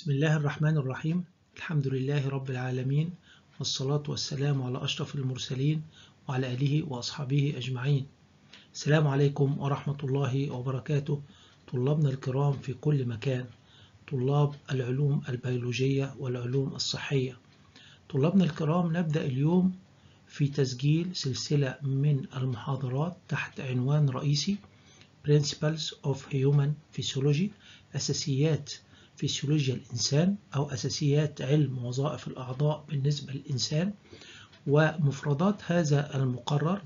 بسم الله الرحمن الرحيم. الحمد لله رب العالمين والصلاة والسلام على أشرف المرسلين وعلى آله وأصحابه أجمعين. السلام عليكم ورحمة الله وبركاته. طلابنا الكرام في كل مكان طلاب العلوم البيولوجية والعلوم الصحية. طلابنا الكرام نبدأ اليوم في تسجيل سلسلة من المحاضرات تحت عنوان رئيسي Principles of Human Physiology أساسيات فيسيولوجيا الإنسان أو أساسيات علم وظائف الأعضاء بالنسبة للإنسان ومفردات هذا المقرر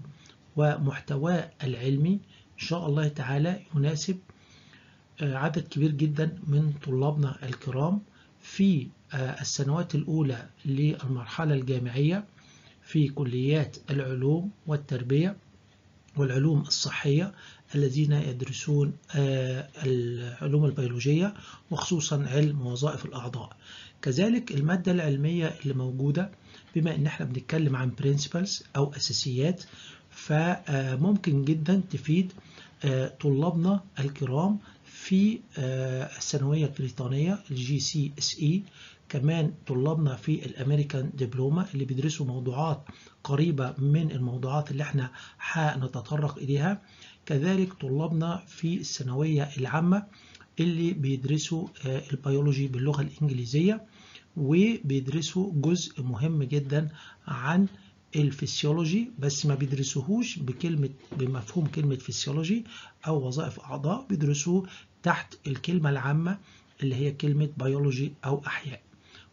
ومحتواه العلمي إن شاء الله تعالى يناسب عدد كبير جدا من طلابنا الكرام في السنوات الأولى للمرحلة الجامعية في كليات العلوم والتربية والعلوم الصحية الذين يدرسون العلوم البيولوجية وخصوصا علم وظائف الأعضاء. كذلك المادة العلمية اللي موجودة بما إن إحنا بنتكلم عن principles أو أساسيات فممكن جدا تفيد طلابنا الكرام في الثانوية البريطانية ال GCSE كمان طلابنا في الأمريكان دبلومة اللي بيدرسوا موضوعات قريبة من الموضوعات اللي إحنا هنتطرق إليها. كذلك طلابنا في الثانوية العامة اللي بيدرسوا البيولوجي باللغة الإنجليزية وبيدرسوا جزء مهم جدا عن الفسيولوجي بس ما بيدرسوهوش بكلمة بمفهوم كلمة فسيولوجي أو وظائف أعضاء بيدرسوه تحت الكلمة العامة اللي هي كلمة بيولوجي أو أحياء.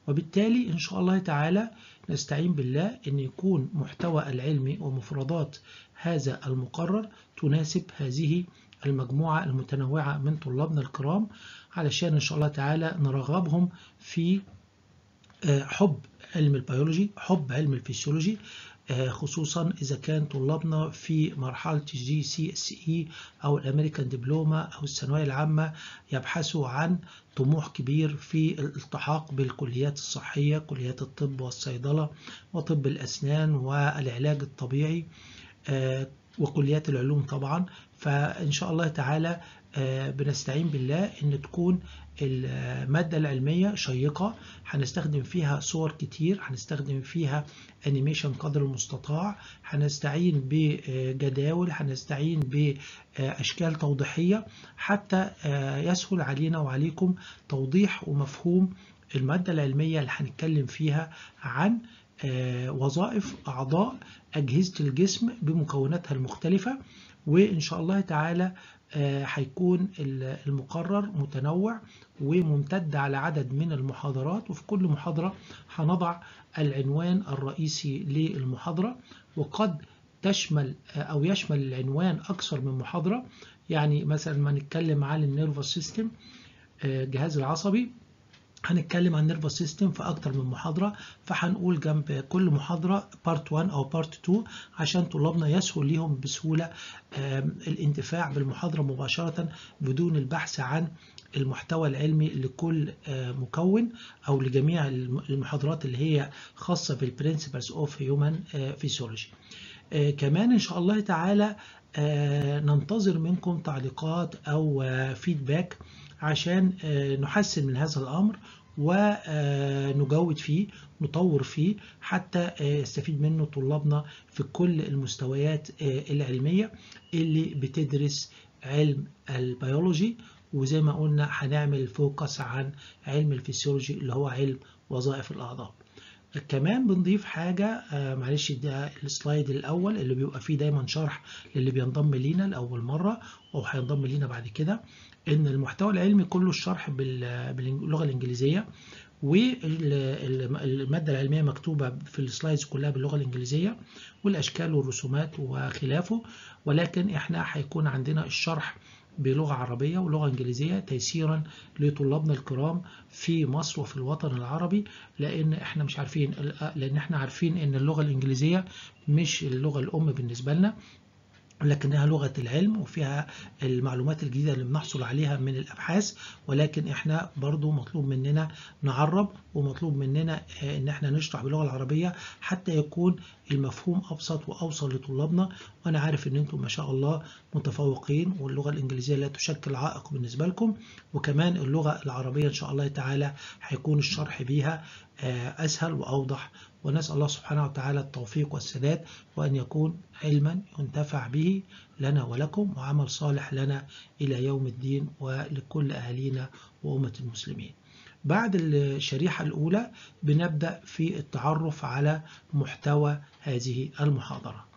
وبالتالي إن شاء الله تعالى نستعين بالله أن يكون محتوى العلمي ومفردات هذا المقرر تناسب هذه المجموعة المتنوعة من طلابنا الكرام علشان إن شاء الله تعالى نرغبهم في حب علم البيولوجي حب علم الفسيولوجي خصوصا إذا كان طلابنا في مرحلة ال GCSE أو الأمريكان دبلومة أو الثانوية العامة يبحثوا عن طموح كبير في الالتحاق بالكليات الصحية كليات الطب والصيدلة وطب الأسنان والعلاج الطبيعي. وكليات العلوم طبعا. فإن شاء الله تعالى بنستعين بالله إن تكون المادة العلمية شيقة. هنستخدم فيها صور كتير هنستخدم فيها انيميشن قدر المستطاع. هنستعين بجداول هنستعين بأشكال توضيحية. حتى يسهل علينا وعليكم توضيح ومفهوم المادة العلمية اللي هنتكلم فيها عن وظائف أعضاء أجهزة الجسم بمكوناتها المختلفة وإن شاء الله تعالى هيكون المقرر متنوع وممتد على عدد من المحاضرات وفي كل محاضرة هنضع العنوان الرئيسي للمحاضرة وقد تشمل أو يشمل العنوان أكثر من محاضرة. يعني مثلا ما نتكلم عن ال nervous system الجهاز العصبي هنتكلم عن nervous system في أكتر من محاضرة فهنقول جنب كل محاضرة part 1 أو part 2 عشان طلابنا يسهل ليهم بسهولة الانتفاع بالمحاضرة مباشرة بدون البحث عن المحتوى العلمي لكل مكون أو لجميع المحاضرات اللي هي خاصة بال principles of human physiology كمان إن شاء الله تعالى ننتظر منكم تعليقات أو feedback عشان نحسن من هذا الأمر ونجود فيه نطور فيه حتى يستفيد منه طلابنا في كل المستويات العلمية اللي بتدرس علم البيولوجي. وزي ما قلنا هنعمل focus عن علم الفسيولوجي اللي هو علم وظائف الأعضاء. كمان بنضيف حاجة معلش ده ال slide الأول اللي بيبقى فيه دايما شرح للي بينضم لينا لأول مرة أو هينضم لينا بعد كده. إن المحتوى العلمي كله الشرح باللغة الإنجليزية والمادة العلمية مكتوبة في ال slides كلها باللغة الإنجليزية والأشكال والرسومات وخلافه ولكن إحنا هيكون عندنا الشرح بلغة عربية ولغة إنجليزية تيسيرا لطلابنا الكرام في مصر وفي الوطن العربي لأن إحنا مش عارفين لأن إحنا عارفين إن اللغة الإنجليزية مش اللغة الأم بالنسبة لنا. لكنها لغة العلم وفيها المعلومات الجديدة اللي بنحصل عليها من الأبحاث ولكن إحنا برضو مطلوب مننا نعرب ومطلوب مننا إن إحنا نشرح باللغة العربية حتى يكون المفهوم أبسط وأوصل لطلابنا. وأنا عارف إن أنتم ما شاء الله متفوقين واللغة الإنجليزية لا تشكل عائق بالنسبة لكم وكمان اللغة العربية إن شاء الله تعالى هيكون الشرح بيها أسهل وأوضح ونسأل الله سبحانه وتعالى التوفيق والسداد وأن يكون علما ينتفع به لنا ولكم وعمل صالح لنا إلى يوم الدين ولكل أهالينا وأمة المسلمين. بعد الشريحة الأولى بنبدأ في التعرف على محتوى هذه المحاضرة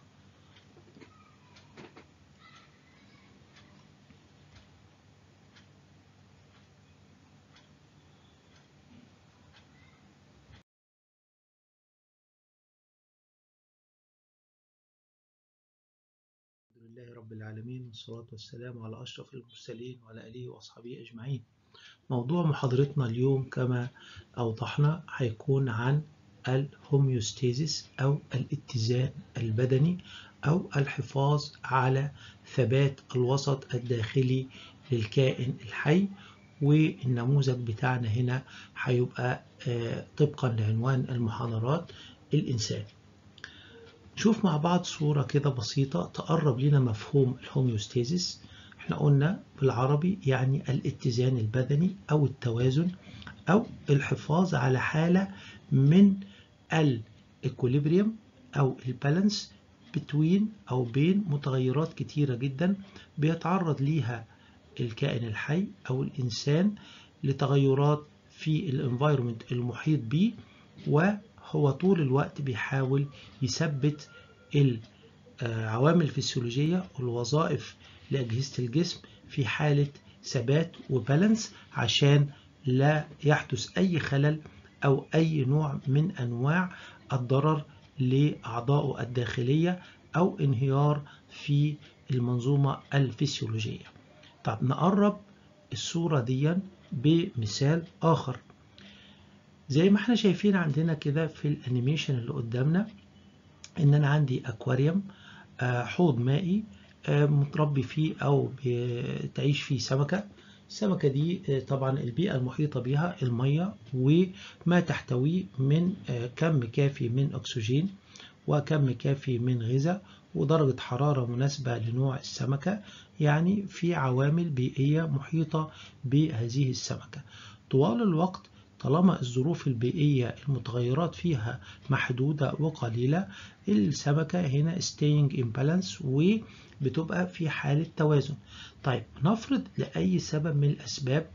لله رب العالمين والصلاة والسلام على أشرف المرسلين وعلى آله وأصحابه أجمعين. موضوع محاضرتنا اليوم كما أوضحنا هيكون عن ال homeostasis أو الاتزان البدني أو الحفاظ على ثبات الوسط الداخلي للكائن الحي والنموذج بتاعنا هنا هيبقى طبقا لعنوان المحاضرات الإنسان. نشوف مع بعض صورة كده بسيطة تقرب لنا مفهوم ال homeostasis إحنا قلنا بالعربي يعني الاتزان البدني أو التوازن أو الحفاظ على حالة من ال equilibrium أو ال balance between أو بين متغيرات كتيرة جدا بيتعرض ليها الكائن الحي أو الإنسان لتغيرات في ال environment المحيط به وهو طول الوقت بيحاول يثبت العوامل الفسيولوجية والوظائف لأجهزة الجسم في حالة ثبات وبالانس عشان لا يحدث أي خلل أو أي نوع من أنواع الضرر لأعضائه الداخلية أو انهيار في المنظومة الفسيولوجية. طب نقرب الصورة دي بمثال آخر. زي ما إحنا شايفين عندنا كده في الانيميشن اللي قدامنا إن أنا عندي أكواريوم حوض مائي متربي فيه أو بتعيش فيه سمكة. السمكة دي طبعا البيئة المحيطة بها المية وما تحتويه من كم كافي من أكسجين وكم كافي من غذاء ودرجة حرارة مناسبة لنوع السمكة يعني في عوامل بيئية محيطة بهذه السمكة. طوال الوقت طالما الظروف البيئية المتغيرات فيها محدودة وقليلة السمكة هنا staying in balance وبتبقى في حالة توازن طيب نفرض لأي سبب من الأسباب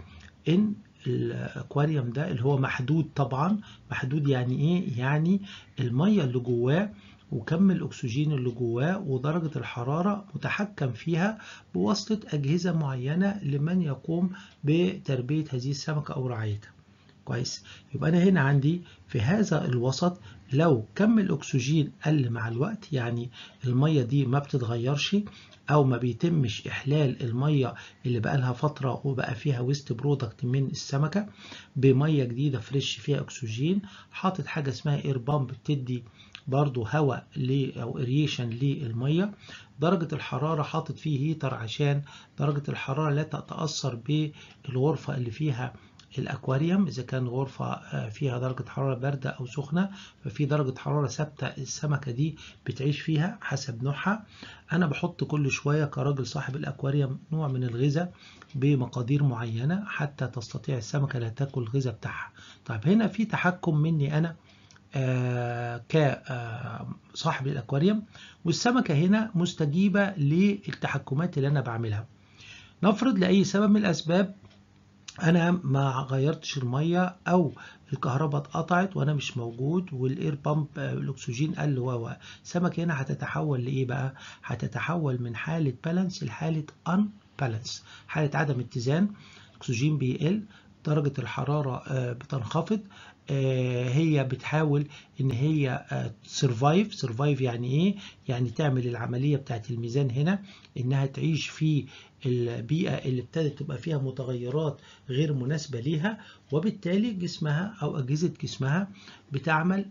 إن الأكواريوم ده اللي هو محدود طبعا محدود يعني إيه؟ يعني المية اللي جواه وكم الأكسجين اللي جواه ودرجة الحرارة متحكم فيها بواسطة أجهزة معينة لمن يقوم بتربية هذه السمكة أو رعايتها كويس. يبقى أنا هنا عندي في هذا الوسط لو كم الأكسجين قل مع الوقت يعني المية دي ما بتتغيرش أو ما بيتمش إحلال المية اللي بقى لها فترة وبقى فيها waste product من السمكة بمية جديدة fresh فيها أكسجين حاطط حاجة اسمها air pump بتدي برضو هواء أو aeration للمية. درجة الحرارة حاطط فيه هيتر عشان درجة الحرارة لا تتأثر بالغرفة اللي فيها الأكواريوم إذا كان غرفة فيها درجة حرارة باردة أو سخنة ففي درجة حرارة ثابتة السمكة دي بتعيش فيها حسب نوعها. أنا بحط كل شوية كراجل صاحب الأكواريوم نوع من الغذاء بمقادير معينة حتى تستطيع السمكة لا تاكل الغذاء بتاعها. طيب هنا في تحكم مني أنا آه كصاحب الأكواريوم والسمكة هنا مستجيبة للتحكمات اللي أنا بعملها. نفرض لأي سبب من الأسباب أنا ما غيرتش المية أو الكهرباء اتقطعت وأنا مش موجود والإير بامب الأكسجين قل و السمكه هنا هتتحول لإيه بقى؟ هتتحول من حالة بالانس لحالة ان بالانس حالة عدم اتزان. الاكسجين بيقل. درجة الحرارة بتنخفض. هي بتحاول إن هي survive survive يعني إيه؟ يعني تعمل العملية بتاعت الميزان هنا إنها تعيش في البيئة اللي ابتدت تبقى فيها متغيرات غير مناسبة ليها وبالتالي جسمها أو أجهزة جسمها بتعمل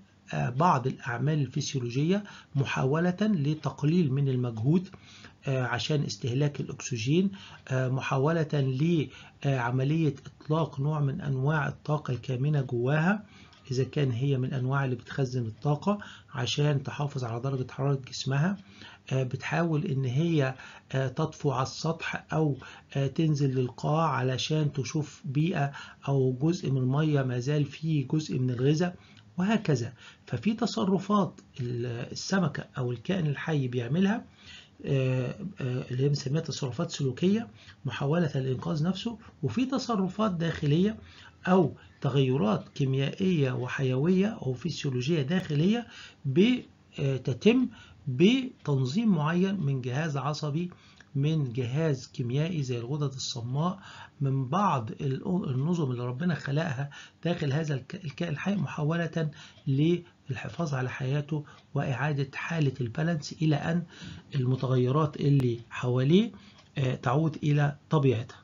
بعض الأعمال الفسيولوجية محاولة لتقليل من المجهود. عشان استهلاك الأكسجين محاولة لعملية إطلاق نوع من أنواع الطاقة الكامنة جواها إذا كان هي من أنواع اللي بتخزن الطاقة عشان تحافظ على درجة حرارة جسمها. بتحاول إن هي تطفو على السطح أو تنزل للقاع علشان تشوف بيئة أو جزء من المية ما زال فيه جزء من الغذاء وهكذا. ففي تصرفات السمكة أو الكائن الحي بيعملها اللي هي بنسميها تصرفات سلوكية محاولة لإنقاذ نفسه وفي تصرفات داخلية أو تغيرات كيميائية وحيوية أو فسيولوجية داخلية بتتم بتنظيم معين من جهاز عصبي من جهاز كيميائي زي الغدد الصماء من بعض النظم اللي ربنا خلقها داخل هذا الكائن الحي محاولة للحفاظ على حياته وإعادة حالة البالانس إلى أن المتغيرات اللي حواليه تعود إلى طبيعتها.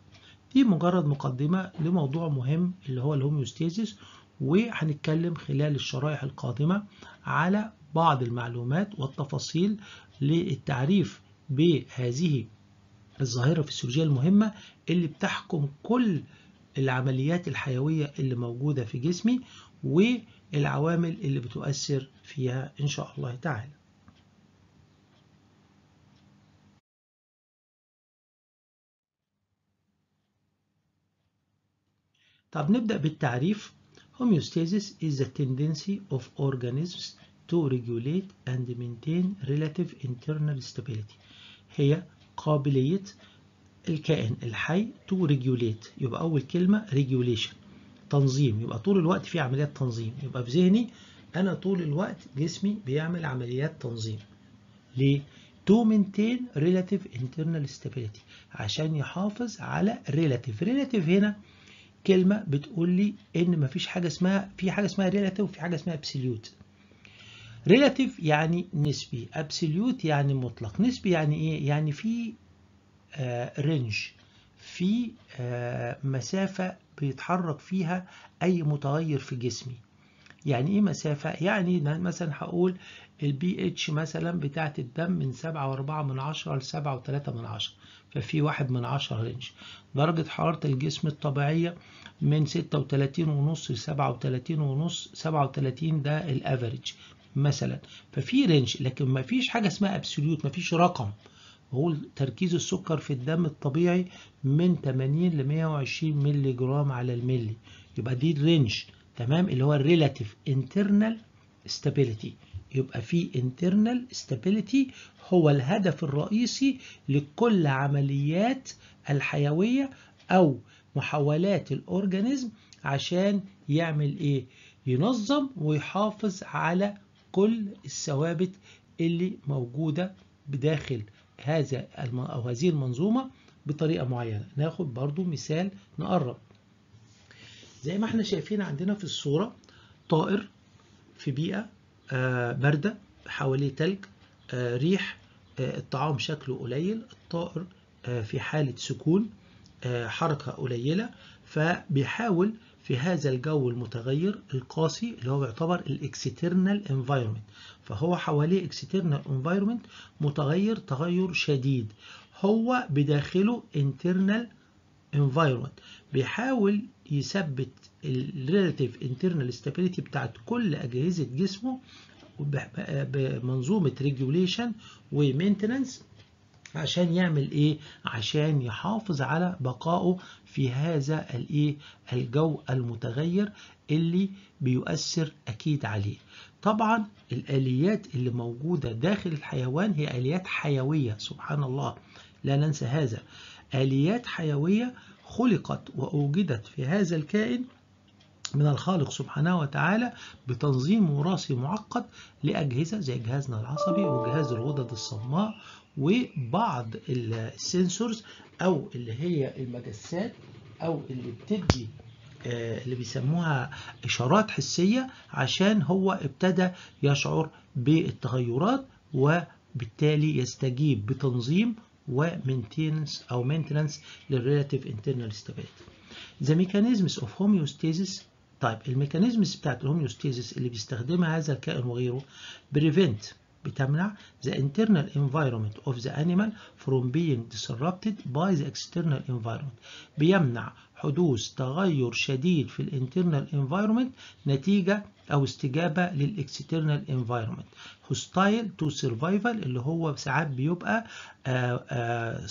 دي مجرد مقدمة لموضوع مهم اللي هو الهوميوستيزيس وهنتكلم خلال الشرائح القادمة على بعض المعلومات والتفاصيل للتعريف بهذه الظاهرة الفسيولوجية المهمة اللي بتحكم كل العمليات الحيوية اللي موجودة في جسمي والعوامل اللي بتؤثر فيها إن شاء الله تعالى طب نبدأ بالتعريف Homeostasis is the tendency of organisms to regulate and maintain relative internal stability هي قابلية الكائن الحي to regulate يبقى أول كلمة regulation تنظيم. يبقى طول الوقت في عمليات تنظيم. يبقى في ذهني أنا طول الوقت جسمي بيعمل عمليات تنظيم. ليه؟ to maintain relative internal stability. عشان يحافظ على relative. relative هنا كلمة بتقول لي إن مفيش حاجة اسمها في حاجة اسمها relative وفي حاجة اسمها absolute. relative يعني نسبي absolute يعني مطلق. نسبي يعني إيه؟ يعني في range في آه مسافة بيتحرك فيها أي متغير في جسمي. يعني إيه مسافة؟ يعني مثلا هقول البي اتش مثلا بتاعت الدم من 7.4 من 10 ل 7.3 من 10 ففي واحد من 10 range درجة حرارة الجسم الطبيعية من 36 ونص ل 37 ونص 37 ده ال average مثلا ففي range لكن ما فيش حاجة اسمها absolute ما فيش رقم. هو تركيز السكر في الدم الطبيعي من 80 ل 120 مللي جرام على الملي يبقى دي ال range تمام؟ اللي هو ال relative internal stability. يبقى في internal stability هو الهدف الرئيسي لكل عمليات الحيوية أو محاولات ال organism عشان يعمل إيه؟ ينظم ويحافظ على كل الثوابت اللي موجودة بداخل هذا أو هذه المنظومة بطريقة معينة. ناخد برضو مثال نقرب. زي ما إحنا شايفين عندنا في الصورة طائر في بيئة باردة حواليه تلج ريح الطعام شكله قليل الطائر في حالة سكون حركة قليلة فبيحاول في هذا الجو المتغير القاسي اللي هو يعتبر ال external environment فهو حواليه external environment متغير تغير شديد. هو بداخله internal environment. بيحاول يثبت ال relative internal stability بتاعت كل أجهزة جسمه بمنظومة regulation و maintenance عشان يعمل إيه؟ عشان يحافظ على بقائه في هذا الإيه؟ الجو المتغير اللي بيؤثر أكيد عليه. طبعا الآليات اللي موجودة داخل الحيوان هي آليات حيوية سبحان الله. لا ننسى هذا. آليات حيوية خلقت وأوجدت في هذا الكائن من الخالق سبحانه وتعالى بتنظيم وراثي معقد لأجهزة زي جهازنا العصبي وجهاز الغدد الصماء وبعض ال sensors أو اللي هي المجسات أو اللي بتدي اللي بيسموها إشارات حسية عشان هو ابتدى يشعر بالتغيرات وبالتالي يستجيب بتنظيم و maintenance أو maintenance لل relative internal stability. The mechanisms of homeostasis طيب ال mechanisms بتاعت ال homeostasis اللي بيستخدمها هذا الكائن وغيره prevent بتمنع the internal environment of the animal from being disrupted by the external environment. بيمنع حدوث تغير شديد في ال internal environment نتيجة أو استجابة لل external environment. Hostile to survival اللي هو ساعات بيبقى آآ آآ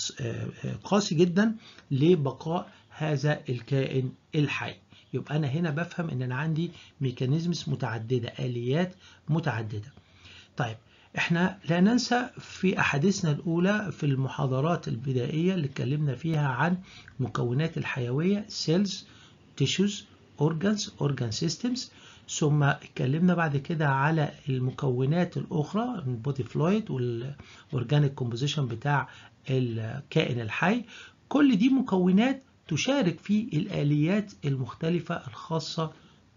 قاسي جدا لبقاء هذا الكائن الحي. يبقى أنا هنا بفهم إن أنا عندي mechanisms متعددة آليات متعددة. طيب إحنا لا ننسى في أحاديثنا الأولى في المحاضرات البدائية اللي اتكلمنا فيها عن المكونات الحيوية cells tissues organs organ systems. ثم اتكلمنا بعد كده على المكونات الأخرى ال body fluid وال organic composition بتاع الكائن الحي. كل دي مكونات تشارك في الآليات المختلفة الخاصة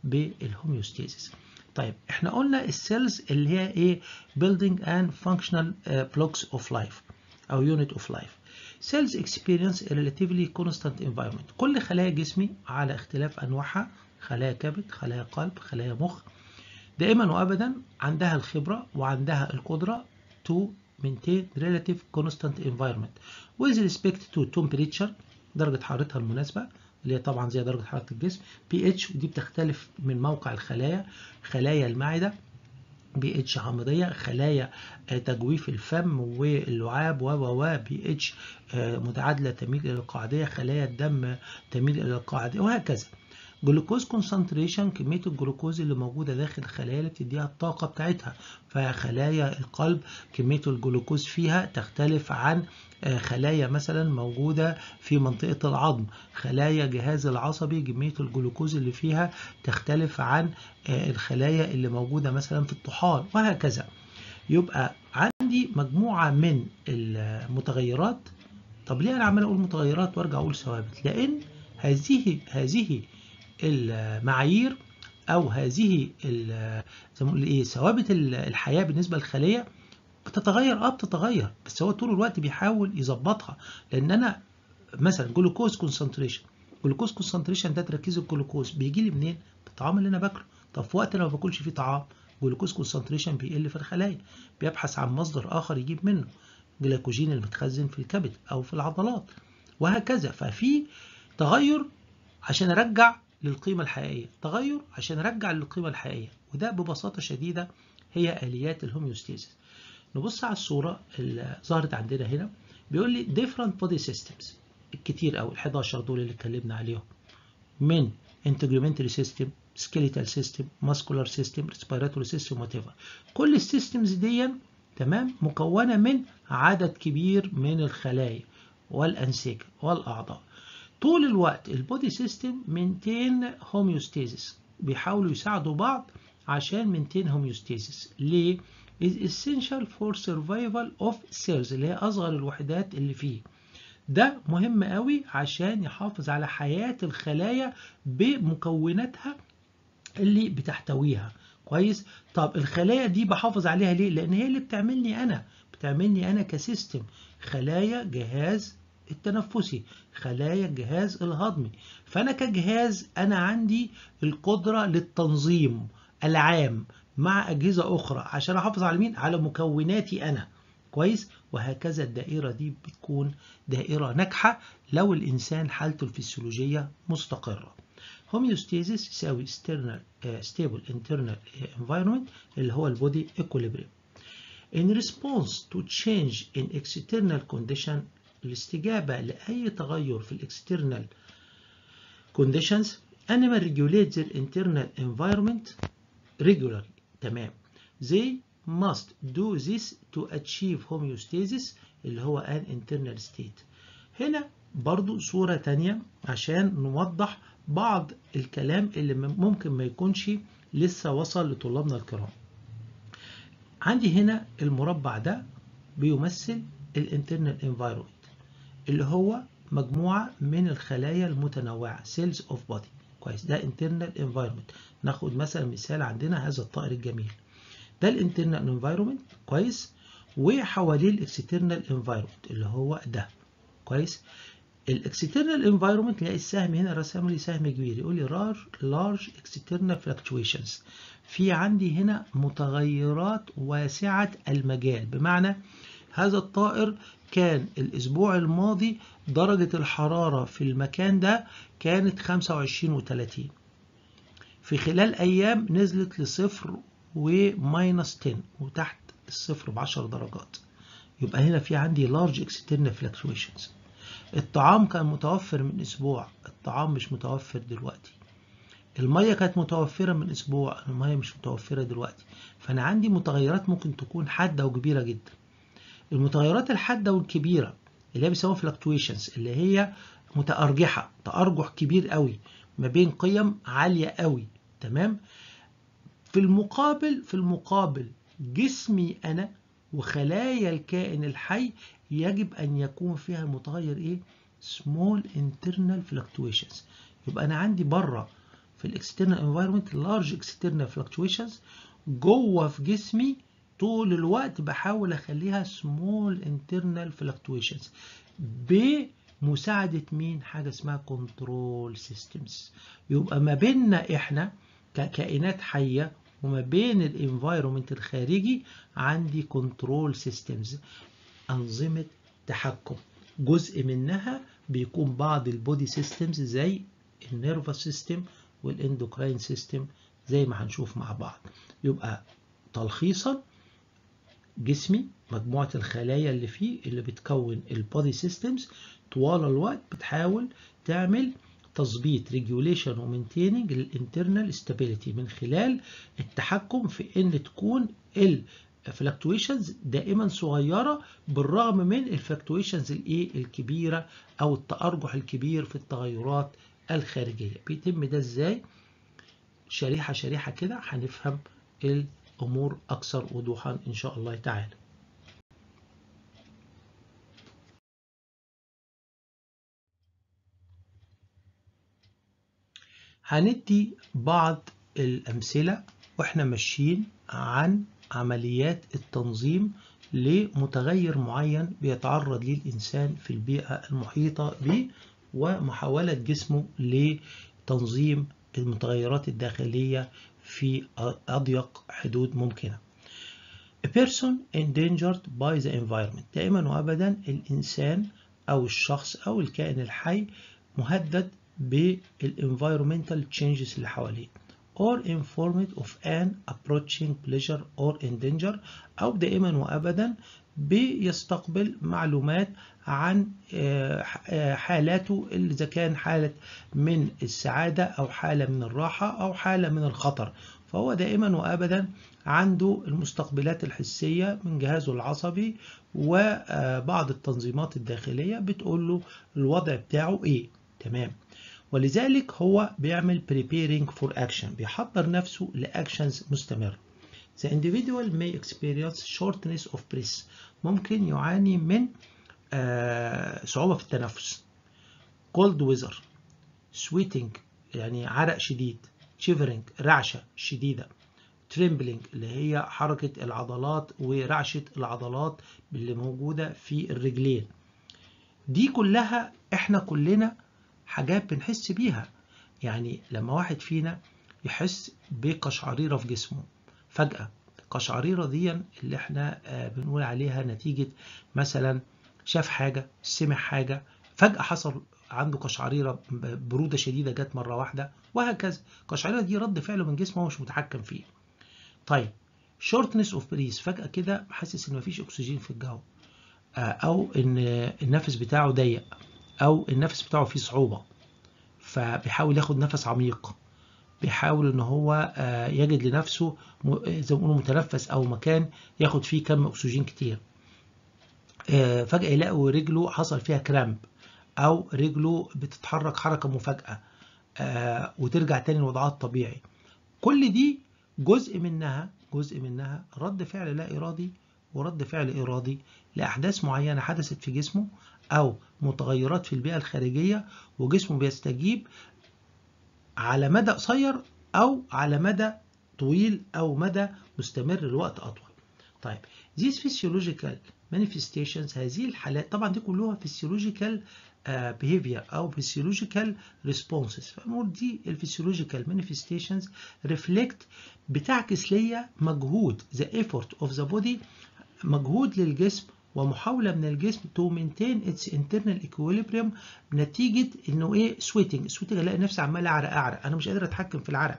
بال homeostasis طيب إحنا قلنا ال cells اللي هي إيه building and functional uh, blocks of life أو unit of life cells experience a relatively constant environment كل خلايا جسمي على اختلاف انواعها خلايا كبد خلايا قلب خلايا مخ دائما وابدا عندها الخبره وعندها القدره to maintain relative constant environment with respect to temperature درجه حرارتها المناسبه اللي هي طبعا زي درجة حرارة الجسم. بي اتش ودي بتختلف من موقع الخلايا خلايا المعدة بي اتش حامضية خلايا تجويف الفم واللعاب و و بي اتش متعادلة تميل إلى القاعدية خلايا الدم تميل إلى القاعدية وهكذا. glucose concentration كمية الجلوكوز اللي موجودة داخل اللي بتديها الطاقة بتاعتها. فخلايا القلب كمية الجلوكوز فيها تختلف عن خلايا مثلا موجودة في منطقة العظم. خلايا جهاز العصبي كمية الجلوكوز اللي فيها تختلف عن الخلايا اللي موجودة مثلا في الطحال وهكذا. يبقى عندي مجموعة من المتغيرات. طب ليه أنا عمال أقول متغيرات وأرجع أقول ثوابت؟ لأن هذه هذه المعايير أو هذه إيه ثوابت الحياة بالنسبة للخلية بتتغير آه بتتغير بس هو طول الوقت بيحاول يظبطها. لأن أنا مثلا glucose concentration glucose concentration ده تركيز الجلوكوز بيجي لي منين؟ بالطعام اللي أنا باكله. طب في وقت أنا ما باكلش فيه طعام glucose concentration بيقل في الخلايا بيبحث عن مصدر آخر يجيب منه جلايكوجين المتخزن في الكبد أو في العضلات وهكذا. ففي تغير عشان أرجع للقيمة الحقيقية. تغير عشان ارجع للقيمة الحقيقية. وده ببساطة شديدة هي آليات ال homeostasis نبص على الصورة اللي ظهرت عندنا هنا. بيقول لي different body systems. الكتير أو ال 11 دول اللي اتكلمنا عليهم. من integumentary system skeletal system muscular system respiratory system whatever. كل ال systems دي تمام مكونة من عدد كبير من الخلايا والأنسجة والأعضاء. طول الوقت ال body system maintain homeostasis بيحاولوا يساعدوا بعض عشان maintain homeostasis ليه؟ is essential for survival of cells اللي هي أصغر الوحدات اللي فيه. ده مهم قوي عشان يحافظ على حياة الخلايا بمكوناتها اللي بتحتويها. كويس؟ طب الخلايا دي بحافظ عليها ليه؟ لأن هي اللي بتعملني أنا. بتعملني أنا ك system. خلايا جهاز التنفسي خلايا الجهاز الهضمي. فأنا كجهاز أنا عندي القدرة للتنظيم العام مع أجهزة أخرى عشان أحافظ على مين؟ على مكوناتي أنا. كويس؟ وهكذا الدائرة دي بتكون دائرة ناجحة لو الإنسان حالته الفسيولوجية مستقرة. هوميوستاسيس يساوي external stable internal environment اللي هو البودي equilibrium. in response to change in external condition الاستجابة لأي تغير في الاكسترنال conditions animal regulate their internal environment regularly تمام. They must do this to achieve homeostasis اللي هو an internal state. هنا برضو صورة تانية عشان نوضح بعض الكلام اللي ممكن ما يكونش لسه وصل لطلابنا الكرام. عندي هنا المربع ده بيمثل ال internal environment اللي هو مجموعة من الخلايا المتنوعة cells of body. كويس. ده internal environment. ناخد مثلا مثال عندنا هذا الطائر الجميل. ده ال internal environment. كويس. وحواليه ال external environment اللي هو ده. كويس. ال external environment نلاقي السهم هنا رسم لي سهم كبير. يقول لي large external fluctuations. في عندي هنا متغيرات واسعة المجال. بمعنى هذا الطائر كان الأسبوع الماضي درجة الحرارة في المكان ده كانت 25 و30 في خلال أيام نزلت لصفر وماينس 10 وتحت الصفر ب 10 درجات. يبقى هنا في عندي large external fluctuations. الطعام كان متوفر من أسبوع الطعام مش متوفر دلوقتي. المية كانت متوفرة من أسبوع المية مش متوفرة دلوقتي. فأنا عندي متغيرات ممكن تكون حادة وكبيرة جدا. المتغيرات الحادة والكبيرة اللي هي بيسموها fluctuations اللي هي متأرجحة تأرجح كبير قوي ما بين قيم عالية قوي تمام في المقابل في المقابل جسمي أنا وخلايا الكائن الحي يجب أن يكون فيها المتغير إيه؟ small internal fluctuations يبقى أنا عندي برة في ال external environment large external fluctuations جوه في جسمي طول الوقت بحاول أخليها small internal fluctuations. بمساعدة مين؟ حاجة اسمها control systems. يبقى ما بيننا إحنا ككائنات حية وما بين ال environment الخارجي عندي control systems أنظمة تحكم. جزء منها بيكون بعض ال body systems زي ال nervous system وال endocrine system زي ما هنشوف مع بعض. يبقى تلخيصا جسمي مجموعة الخلايا اللي فيه اللي بتكون ال body systems طوال الوقت بتحاول تعمل تظبيط regulation و maintaining لل internal stability من خلال التحكم في إن تكون ال fluctuations دائما صغيرة بالرغم من ال fluctuations الإيه؟ الكبيرة أو التأرجح الكبير في التغيرات الخارجية. بيتم ده إزاي؟ شريحة شريحة كده هنفهم الأمور أكثر وضوحا إن شاء الله تعالى. هندي بعض الأمثلة وإحنا ماشيين عن عمليات التنظيم لمتغير معين بيتعرض ليه الإنسان في البيئة المحيطة به ومحاولة جسمه لتنظيم المتغيرات الداخلية في أضيق حدود ممكنة. A person endangered by the environment دائما وأبدا الإنسان أو الشخص أو الكائن الحي مهدد بالenvironmental changes اللي حواليه or informed of an approaching pleasure or in danger أو دائما وأبدا بيستقبل معلومات عن حالاته. إذا كان حالة من السعادة أو حالة من الراحة أو حالة من الخطر. فهو دائما وأبدا عنده المستقبلات الحسية من جهازه العصبي وبعض التنظيمات الداخلية بتقول له الوضع بتاعه إيه. تمام. ولذلك هو بيعمل preparing for action بيحضر نفسه لأكشنز مستمر. The individual may experience shortness of breath. ممكن يعاني من آه صعوبة في التنفس. cold weather sweating يعني عرق شديد shivering رعشة شديدة. trembling اللي هي حركة العضلات ورعشة العضلات اللي موجودة في الرجلين. دي كلها إحنا كلنا حاجات بنحس بيها. يعني لما واحد فينا يحس بقشعريرة في جسمه فجأة القشعريرة دي اللي إحنا بنقول عليها نتيجة مثلا شاف حاجة سمع حاجة فجأة حصل عنده قشعريرة برودة شديدة جت مرة واحدة وهكذا. القشعريرة دي رد فعله من جسمه هو مش متحكم فيه. طيب shortness of breath فجأة كده حاسس إن مفيش أكسجين في الجو أو إن النفس بتاعه ضيق. أو النفس بتاعه فيه صعوبة. فبيحاول ياخد نفس عميق. بيحاول إن هو يجد لنفسه زي ما بيقولوا متنفس أو مكان ياخد فيه كم أكسجين كتير. فجأة يلاقوا رجله حصل فيها cramp أو رجله بتتحرك حركة مفاجئة وترجع تاني لوضعها الطبيعي. كل دي جزء منها جزء منها رد فعل لا إرادي ورد فعل إرادي لأحداث معينة حدثت في جسمه أو متغيرات في البيئة الخارجية وجسمه بيستجيب على مدى قصير أو على مدى طويل أو مدى مستمر لوقت أطول. طيب these physiological manifestations هذه الحالات طبعا دي كلها physiological behavior أو physiological responses فنقول دي الفسيولوجيكال manifestations reflect بتعكس ليا مجهود the effort of the body مجهود للجسم ومحاولة من الجسم to maintain its internal equilibrium نتيجة إنه إيه؟ sweating. sweating ألاقي نفسي عمال أعرق أعرق. أنا مش قادر أتحكم في العرق.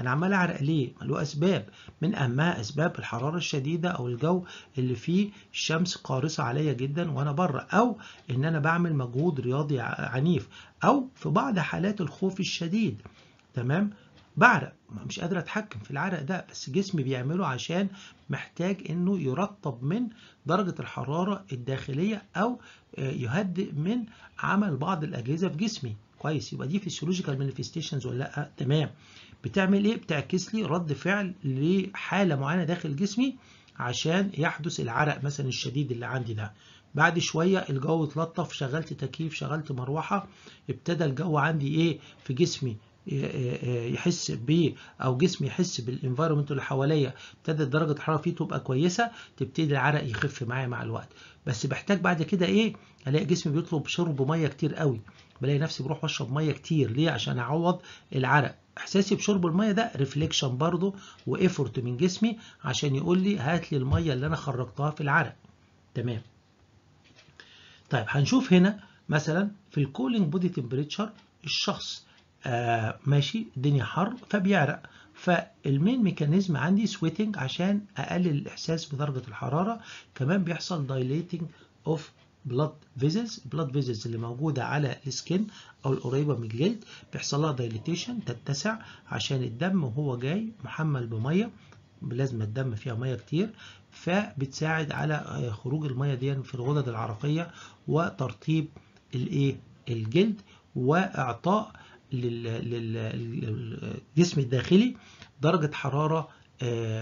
أنا عمال أعرق ليه؟ له أسباب. من أهمها أسباب الحرارة الشديدة أو الجو اللي فيه الشمس قارصة عليا جدا وأنا بره أو إن أنا بعمل مجهود رياضي عنيف أو في بعض حالات الخوف الشديد. تمام؟ بعرق. مش قادر أتحكم في العرق ده بس جسمي بيعمله عشان محتاج إنه يرطب من درجة الحرارة الداخلية أو يهدئ من عمل بعض الأجهزة في جسمي. كويس. يبقى دي physiological manifestations ولا لأ؟ تمام. بتعمل إيه؟ بتعكس لي رد فعل لحالة معينة داخل جسمي عشان يحدث العرق مثلا الشديد اللي عندي ده. بعد شوية الجو اتلطف شغلت تكييف شغلت مروحة ابتدى الجو عندي إيه؟ في جسمي. يحس ب أو جسمي يحس بال environment اللي حواليا ابتدت درجة الحرارة فيه تبقى كويسة تبتدي العرق يخف معايا مع الوقت. بس بحتاج بعد كده إيه؟ ألاقي جسمي بيطلب شرب مية كتير قوي. بلاقي نفسي بروح أشرب مية كتير. ليه؟ عشان أعوض العرق. إحساسي بشرب المية ده reflection برضه و effort من جسمي عشان يقول لي هات لي المية اللي أنا خرجتها في العرق. تمام؟ طيب هنشوف هنا مثلا في ال cooling body temperature الشخص ماشي الدنيا حر فبيعرق. فال main mechanism عندي sweating عشان أقلل الإحساس بدرجة الحرارة. كمان بيحصل dilating of blood vessels blood vessels اللي موجودة على ال skin أو القريبة من الجلد. بيحصل لها دايليتيشن تتسع عشان الدم وهو جاي محمل بمية. لازم الدم فيها مية كتير. فبتساعد على خروج المية دي في الغدد العرقية وترطيب الإيه؟ الجلد وإعطاء للجسم الداخلي درجة حرارة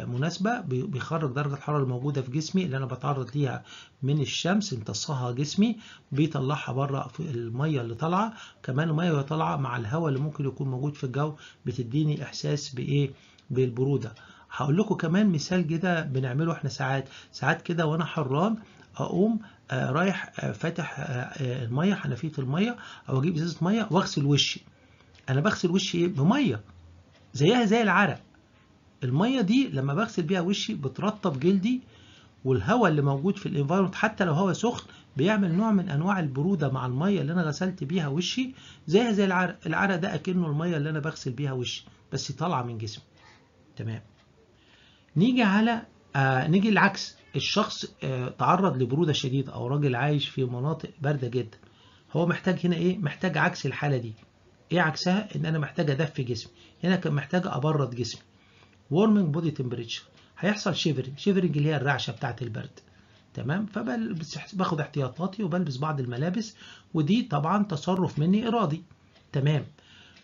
مناسبة بيخرج درجة الحرارة الموجودة في جسمي اللي أنا بتعرض ليها من الشمس امتصاها جسمي بيطلعها بره في المية اللي طالعة. كمان المية اللي طالعة مع الهواء اللي ممكن يكون موجود في الجو بتديني إحساس بإيه؟ بالبرودة. هقول لكم كمان مثال كده بنعمله إحنا ساعات. ساعات كده وأنا حران أقوم آه رايح آه فاتح آه المية حنفية المية أو أجيب إزازة مية وأغسل وشي. أنا بغسل وشي بمية. زيها زي العرق. المية دي لما بغسل بيها وشي بترطب جلدي والهواء اللي موجود في الانفايرمنت حتى لو هواء سخن بيعمل نوع من أنواع البرودة مع المية اللي أنا غسلت بيها وشي. زيها زي العرق. العرق ده أكنه المية اللي أنا بغسل بيها وشي بس طالعة من جسمي. تمام. نيجي على آه نيجي العكس. الشخص آه تعرض لبرودة شديدة أو راجل عايش في مناطق باردة جدا. هو محتاج هنا إيه؟ محتاج عكس الحالة دي. إيه عكسها؟ ان أنا محتاج ادفي جسمي. هنا كان محتاج ابرد جسمي. Warming body temperature. هيحصل shivering shivering اللي هي الرعشة بتاعة البرد. تمام؟ فبلبس باخد احتياطاتي وبلبس بعض الملابس ودي طبعا تصرف مني إرادي. تمام؟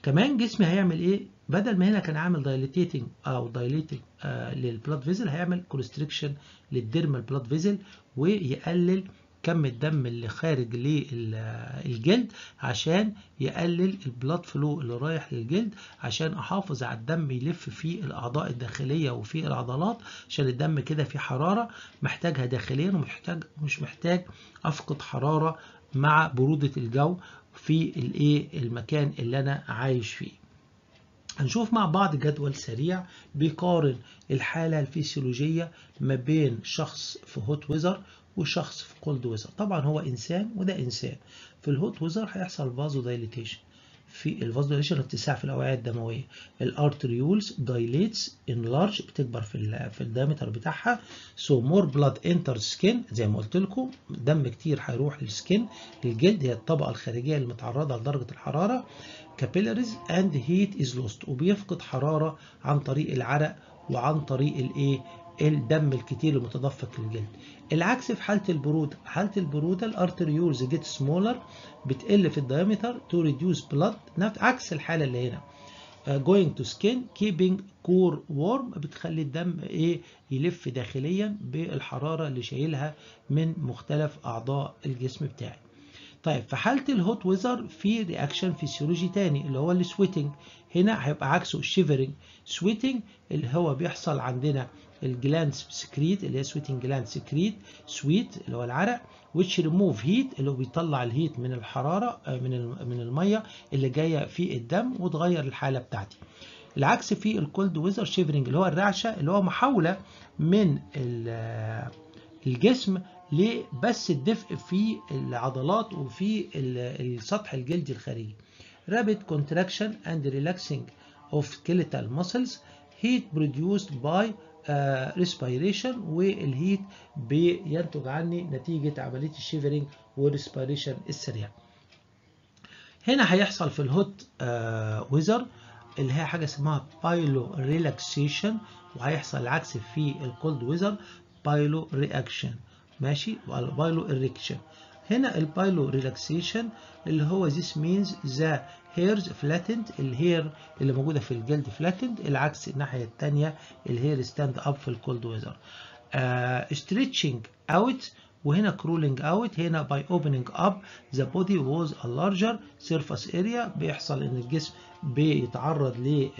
كمان جسمي هيعمل إيه؟ بدل ما هنا كان عامل dilatating أو dilating آه لل blood vessel هيعمل constriction لل dermal blood vessel ويقلل كم الدم اللي خارج للجلد عشان يقلل ال blood flow اللي رايح للجلد عشان أحافظ على الدم يلف في الأعضاء الداخلية وفي العضلات عشان الدم كده فيه حرارة محتاجها داخليا ومحتاج مش محتاج أفقد حرارة مع برودة الجو في الإيه؟ المكان اللي أنا عايش فيه. هنشوف مع بعض جدول سريع بيقارن الحالة الفسيولوجية ما بين شخص في هوت ويزر وشخص في كولد ويزر طبعا هو إنسان وده إنسان. في ال hot weather هيحصل vasodilatation في ال vasodilatation اتساع في الأوعية الدموية. ال arterioles dilates enlarge بتكبر في في ال diameter بتاعها. so more blood enter skin زي ما قلت لكم دم كتير هيروح لل skin الجلد هي الطبقة الخارجية اللي متعرضة لدرجة الحرارة. capillaries and heat is lost. وبيفقد حرارة عن طريق العرق وعن طريق الايه الدم الكتير المتدفق للجلد. العكس في حالة البرودة. حالة البرودة ال arterioles get smaller بتقل في ال diameter to reduce blood عكس الحالة اللي هنا. Going to skin keeping core warm بتخلي الدم إيه يلف داخليا بالحرارة اللي شايلها من مختلف أعضاء الجسم بتاعي. طيب في حالة ال hot weather في reaction فيسيولوجي تاني اللي هو ال sweating هنا هيبقى عكسه ال shivering sweating اللي هو بيحصل عندنا ال gland secrete اللي هي sweating gland secrete sweat اللي هو العرق which remove heat اللي هو بيطلع ال heat من الحرارة من من المية اللي جاية في الدم وتغير الحالة بتاعتي. العكس في ال cold weather shivering اللي هو الرعشة اللي هو محاولة من الجسم لبث الدفء في العضلات وفي السطح الجلدي الخارجي. Rapid contraction and relaxing of skeletal muscles heat produced by uh, respiration وال heat بينتج عني نتيجة عملية ال shivering وال respiration السريع. هنا هيحصل في ال hot weather اللي هي حاجة اسمها pilorelaxation وهيحصل العكس في ال cold weather piloerection ماشي؟ piloerection هنا ال pilorelaxation اللي هو this means the hairs flattened ال hair اللي موجودة في الجلد flattened العكس الناحية التانية ال hair stand up في ال cold weather uh, stretching out وهنا curling up هنا by opening up the body was a larger surface area بيحصل إن الجسم بيتعرض ل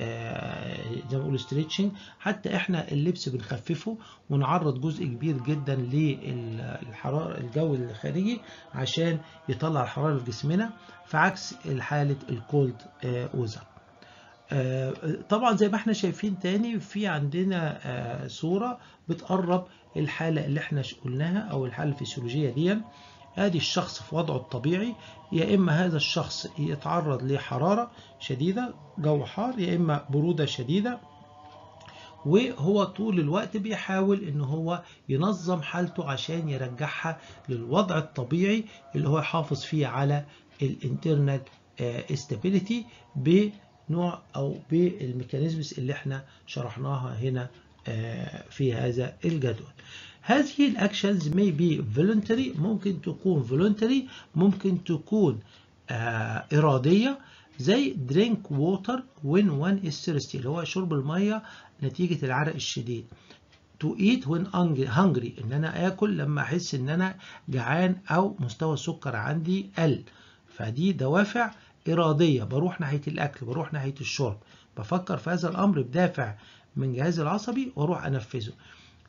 زي ما بنقول stretching حتى إحنا اللبس بنخففه ونعرض جزء كبير جدا للحرارة الجو الخارجي عشان يطلع الحرارة في جسمنا. في عكس حاله الكولد ويزر طبعا زي ما إحنا شايفين تاني في عندنا صورة بتقرب الحالة اللي إحنا قلناها أو الحالة الفسيولوجية دي. ادي الشخص في وضعه الطبيعي يا إما هذا الشخص يتعرض لحرارة شديدة جو حار يا إما برودة شديدة. وهو طول الوقت بيحاول إن هو ينظم حالته عشان يرجعها للوضع الطبيعي اللي هو يحافظ فيه على ال internal stability بنوع أو بال mechanisms اللي إحنا شرحناها هنا في هذا الجدول. هذه ال actions may be voluntary ممكن تكون voluntary ممكن تكون آه إرادية زي drink water when one is thirsty اللي هو شرب المية نتيجة العرق الشديد. To eat when hungry إن أنا آكل لما أحس إن أنا جعان أو مستوى السكر عندي قل. فدي دوافع إرادية بروح ناحية الأكل بروح ناحية الشرب بفكر في هذا الأمر بدافع من جهازي العصبي وأروح أنفذه.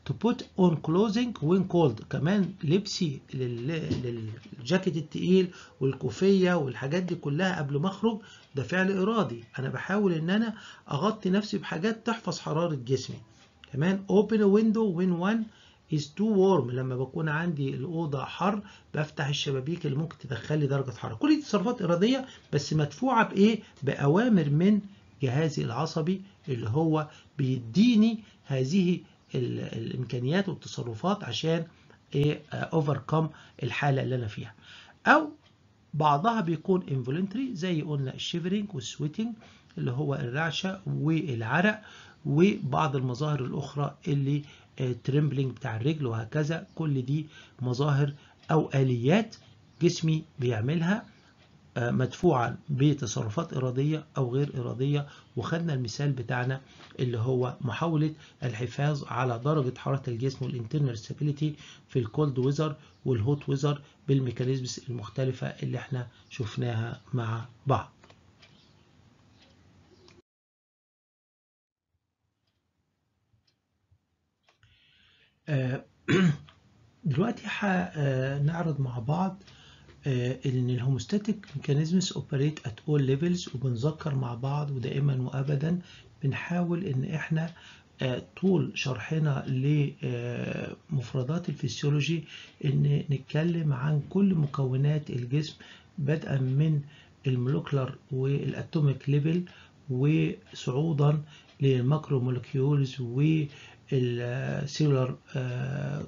To put on clothing when cold كمان لبسي للجاكيت التقيل والكوفية والحاجات دي كلها قبل ما أخرج ده فعل إرادي. أنا بحاول إن أنا أغطي نفسي بحاجات تحفظ حرارة جسمي. كمان open a window when one is too warm. لما بكون عندي الأوضة حر بفتح الشبابيك اللي ممكن تدخل لي درجة حرارة. كل دي تصرفات إرادية بس مدفوعة بإيه؟ بأوامر من جهازي العصبي اللي هو بيديني هذه الإمكانيات والتصرفات عشان إيه؟ overcome الحالة اللي أنا فيها. أو بعضها بيكون involuntary زي قلنا ال shivering وال sweating اللي هو الرعشة والعرق وبعض المظاهر الأخرى اللي trembling بتاع الرجل وهكذا. كل دي مظاهر أو آليات جسمي بيعملها مدفوعا بتصرفات إرادية أو غير إرادية. وخدنا المثال بتاعنا اللي هو محاولة الحفاظ على درجة حرارة الجسم والانترنال ستابيليتي في الكولد ويزر والهوت ويزر بالميكانيزمز المختلفة اللي إحنا شفناها مع بعض. دلوقتي هنعرض مع بعض إن ال homeostatic mechanisms operate at all levels وبنذكر مع بعض ودائما وابدا بنحاول إن إحنا طول شرحنا لمفردات الفسيولوجي إن نتكلم عن كل مكونات الجسم بدءا من ال molecular وال atomic level وصعودا لل macromolecules وال cellular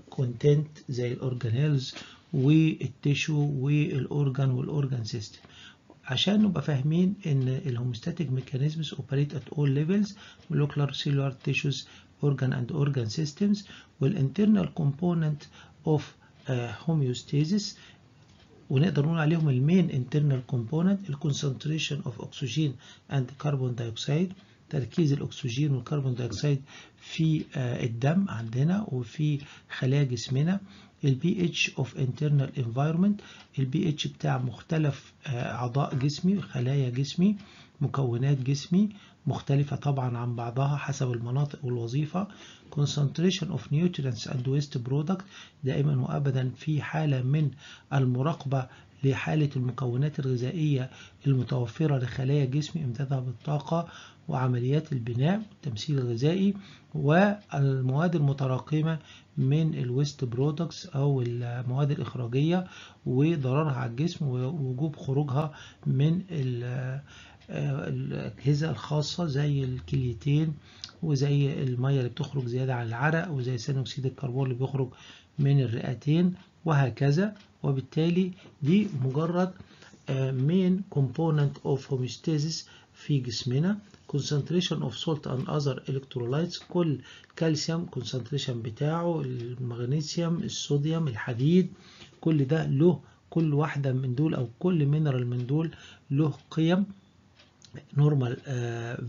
content زي الاورجانيلز والتيشو والاورجان والاورجان سيستم عشان نبقى فاهمين إن ال homeostatic mechanisms operate at all levels molecular cellular tissues organ and organ systems وال internal of uh, homeostasis ونقدر نقول عليهم ال main internal component ال concentration of oxygen and carbon dioxide تركيز الأكسجين وال carbon dioxide في الدم عندنا وفي خلايا جسمنا. ال pH of internal environment البي اتش بتاع مختلف أعضاء جسمي خلايا جسمي مكونات جسمي مختلفة طبعا عن بعضها حسب المناطق والوظيفة. concentration of nutrients and waste product دائما وأبدا في حالة من المراقبة لحالة المكونات الغذائية المتوفرة لخلايا الجسم إمدادها بالطاقة وعمليات البناء والتمثيل الغذائي والمواد المتراكمة من ال waste products أو المواد الإخراجية وضررها على الجسم ووجوب خروجها من الأجهزة الخاصة زي الكليتين وزي المية اللي بتخرج زيادة عن العرق وزي ثاني أكسيد الكربون اللي بيخرج من الرئتين وهكذا. وبالتالي دي مجرد main component of homeostasis في جسمنا. Concentration of salt and other electrolytes. كل كالسيوم concentration بتاعه المغنيسيوم الصوديوم الحديد كل ده له كل واحدة من دول أو كل mineral من دول له قيم. normal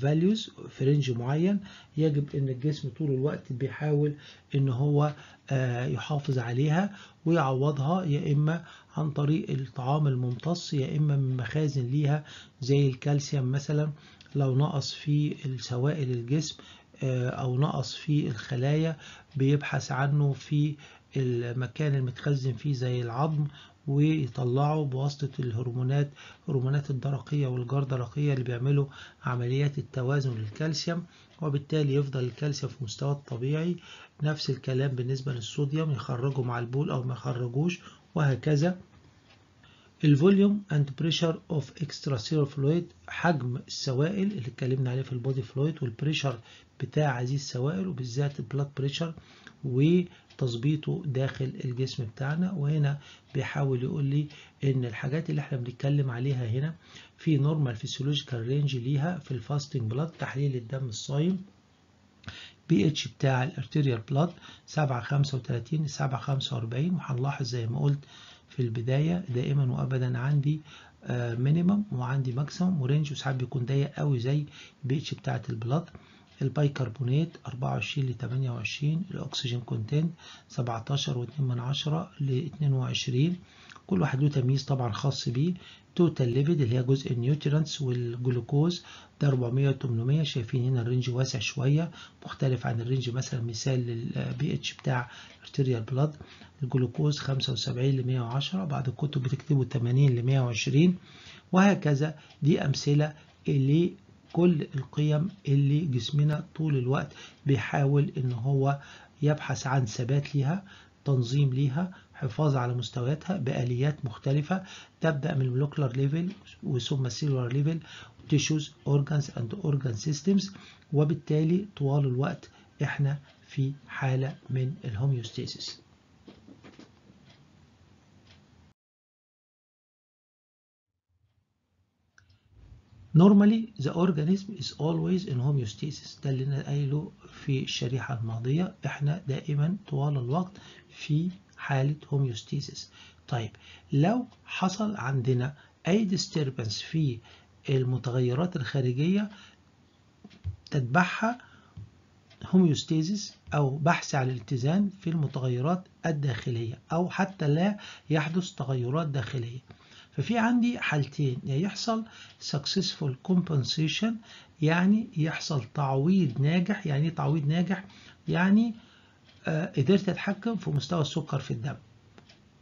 values في range معين. يجب إن الجسم طول الوقت بيحاول إن هو uh, يحافظ عليها ويعوضها يا إما عن طريق الطعام الممتص يا إما من مخازن ليها زي الكالسيوم مثلا. لو نقص في السوائل الجسم uh, أو نقص في الخلايا بيبحث عنه في المكان المتخزن فيه زي العظم ويطلعوا بواسطة الهرمونات هرمونات الدرقية والجردرقية اللي بيعملوا عمليات التوازن للكالسيوم وبالتالي يفضل الكالسيوم في مستواه الطبيعي. نفس الكلام بالنسبة للصوديوم يخرجوا مع البول أو ما يخرجوش وهكذا. ال volume and pressure of extracellular fluid حجم السوائل اللي اتكلمنا عليه في ال body fluid وال pressure بتاع هذه السوائل وبالذات ال blood pressure وتظبيطه داخل الجسم بتاعنا. وهنا بيحاول يقول لي إن الحاجات اللي إحنا بنتكلم عليها هنا في normal physiological range ليها في ال fasting blood تحليل الدم الصايم بي اتش بتاع ال arterial blood 735 745 وهنلاحظ زي ما قلت في البداية دائما وابدا عندي minimum وعندي maximum و range وساعات بيكون ضيق قوي زي pH بتاعة ال blood ال bicarbonate 24 ل 28 ال oxygen content 17 و2 من 10 ل 22 كل واحد له تمييز طبعا خاص بيه. total lipid اللي هي جزء ال nutrients والجلوكوز ده 400 و 800 شايفين هنا ال range واسع شوية مختلف عن ال range مثلا مثال للبي اتش بتاع arterial blood الجلوكوز 75 ل 110 بعض الكتب بتكتبه 80 ل 120 وهكذا. دي أمثلة اللي كل القيم اللي جسمنا طول الوقت بيحاول إن هو يبحث عن ثبات ليها تنظيم ليها حفاظ على مستوياتها بآليات مختلفة. تبدأ من ال molecular level وثم ال cellular level tissues organs and organ systems وبالتالي طوال الوقت إحنا في حالة من الهوميوستاسيس Normally the organism is always in homeostasis. ده اللي أنا قايله في الشريحة الماضية. إحنا دائما طوال الوقت في حالة homeostasis. طيب لو حصل عندنا أي disturbance في المتغيرات الخارجية تتبعها homeostasis أو بحث عن الاتزان في المتغيرات الداخلية أو حتى لا يحدث تغيرات داخلية. ففي عندي حالتين يا يحصل successful compensation يعني يحصل تعويض ناجح يعني إيه تعويض ناجح؟ يعني آه قدرت أتحكم في مستوى السكر في الدم.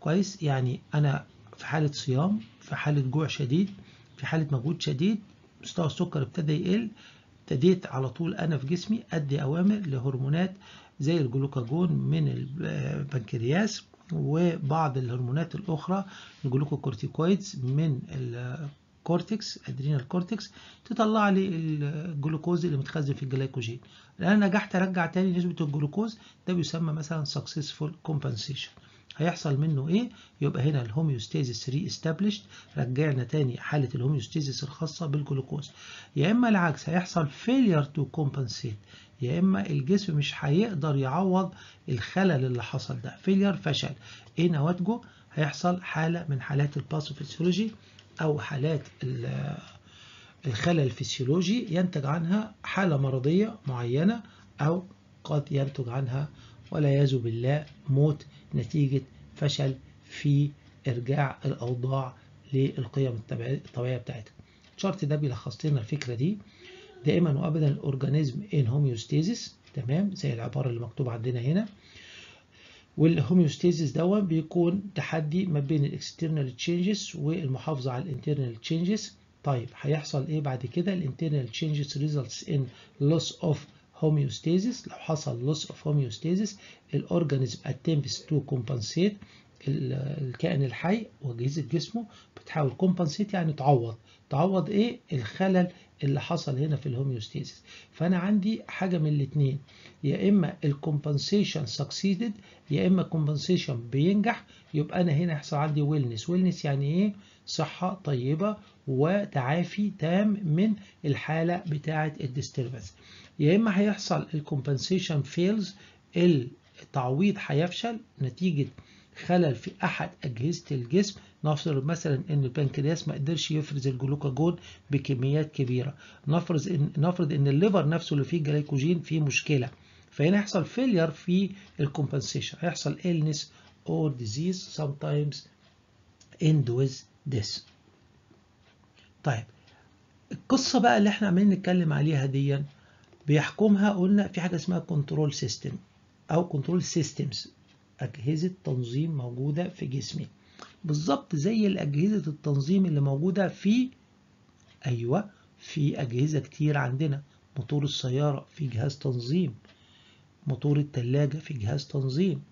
كويس؟ يعني أنا في حالة صيام في حالة جوع شديد في حالة مجهود شديد مستوى السكر ابتدى يقل ابتديت على طول أنا في جسمي أدي أوامر لهرمونات زي الجلوكاجون من البنكرياس. وبعض الهرمونات الأخرى ال glucocorticoids من ال cortex adrenal cortex تطلع لي الجلوكوز اللي متخزن في الجلايكوجين. أنا نجحت أرجع تاني نسبة الجلوكوز ده بيسمى مثلا successful compensation. هيحصل منه إيه؟ يبقى هنا ال homeostasis re-established رجعنا تاني حالة ال homeostasis الخاصة بالجلوكوز. يا إما العكس هيحصل failure to compensate. يا إما الجسم مش هيقدر يعوض الخلل اللي حصل ده. failure فشل. إيه نواتجه؟ هيحصل حالة من حالات ال pathophysiology أو حالات الخلل الفسيولوجي ينتج عنها حالة مرضية معينة أو قد ينتج عنها والعياذ بالله موت نتيجة فشل في إرجاع الأوضاع للقيم الطبيعية بتاعتها. ال chart ده بيلخص لنا الفكرة دي. دائما وابدا ال organism in homeostasis تمام؟ زي العبارة اللي مكتوبه عندنا هنا. وال homeostasis ده بيكون تحدي ما بين ال external changes والمحافظة على ال internal changes طيب هيحصل إيه بعد كده؟ ال internal changes results in loss of homeostasis. لو حصل loss of homeostasis ال organism attempts to compensate الكائن الحي واجهزه جسمه. بتحاول compensate يعني تعوض. تعوض إيه؟ الخلل اللي حصل هنا في ال homeostasis فأنا عندي حاجة من الاثنين يا إما ال compensation succeeded يا إما compensation بينجح. يبقى أنا هنا هيحصل عندي wellness wellness يعني إيه؟ صحة طيبة وتعافي تام من الحالة بتاعة ال disturbance يا إما هيحصل ال compensation fails التعويض هيفشل. نتيجة خلل في أحد أجهزة الجسم. نفرض مثلا إن البنكرياس ما قدرش يفرز الجلوكاجون بكميات كبيرة. نفرض ان نفرض إن ال liver نفسه اللي فيه جلايكوجين فيه مشكلة. فهنا يحصل failure في ال compensation هيحصل illness or disease sometimes end with death طيب القصة بقى اللي إحنا عمالين نتكلم عليها دي بيحكمها قلنا في حاجة اسمها control system أو control systems أجهزة تنظيم موجودة في جسمي. بالظبط زي الأجهزة التنظيم اللي موجودة في أيوة في أجهزة كتير عندنا. موتور السيارة في جهاز تنظيم. موتور التلاجة في جهاز تنظيم.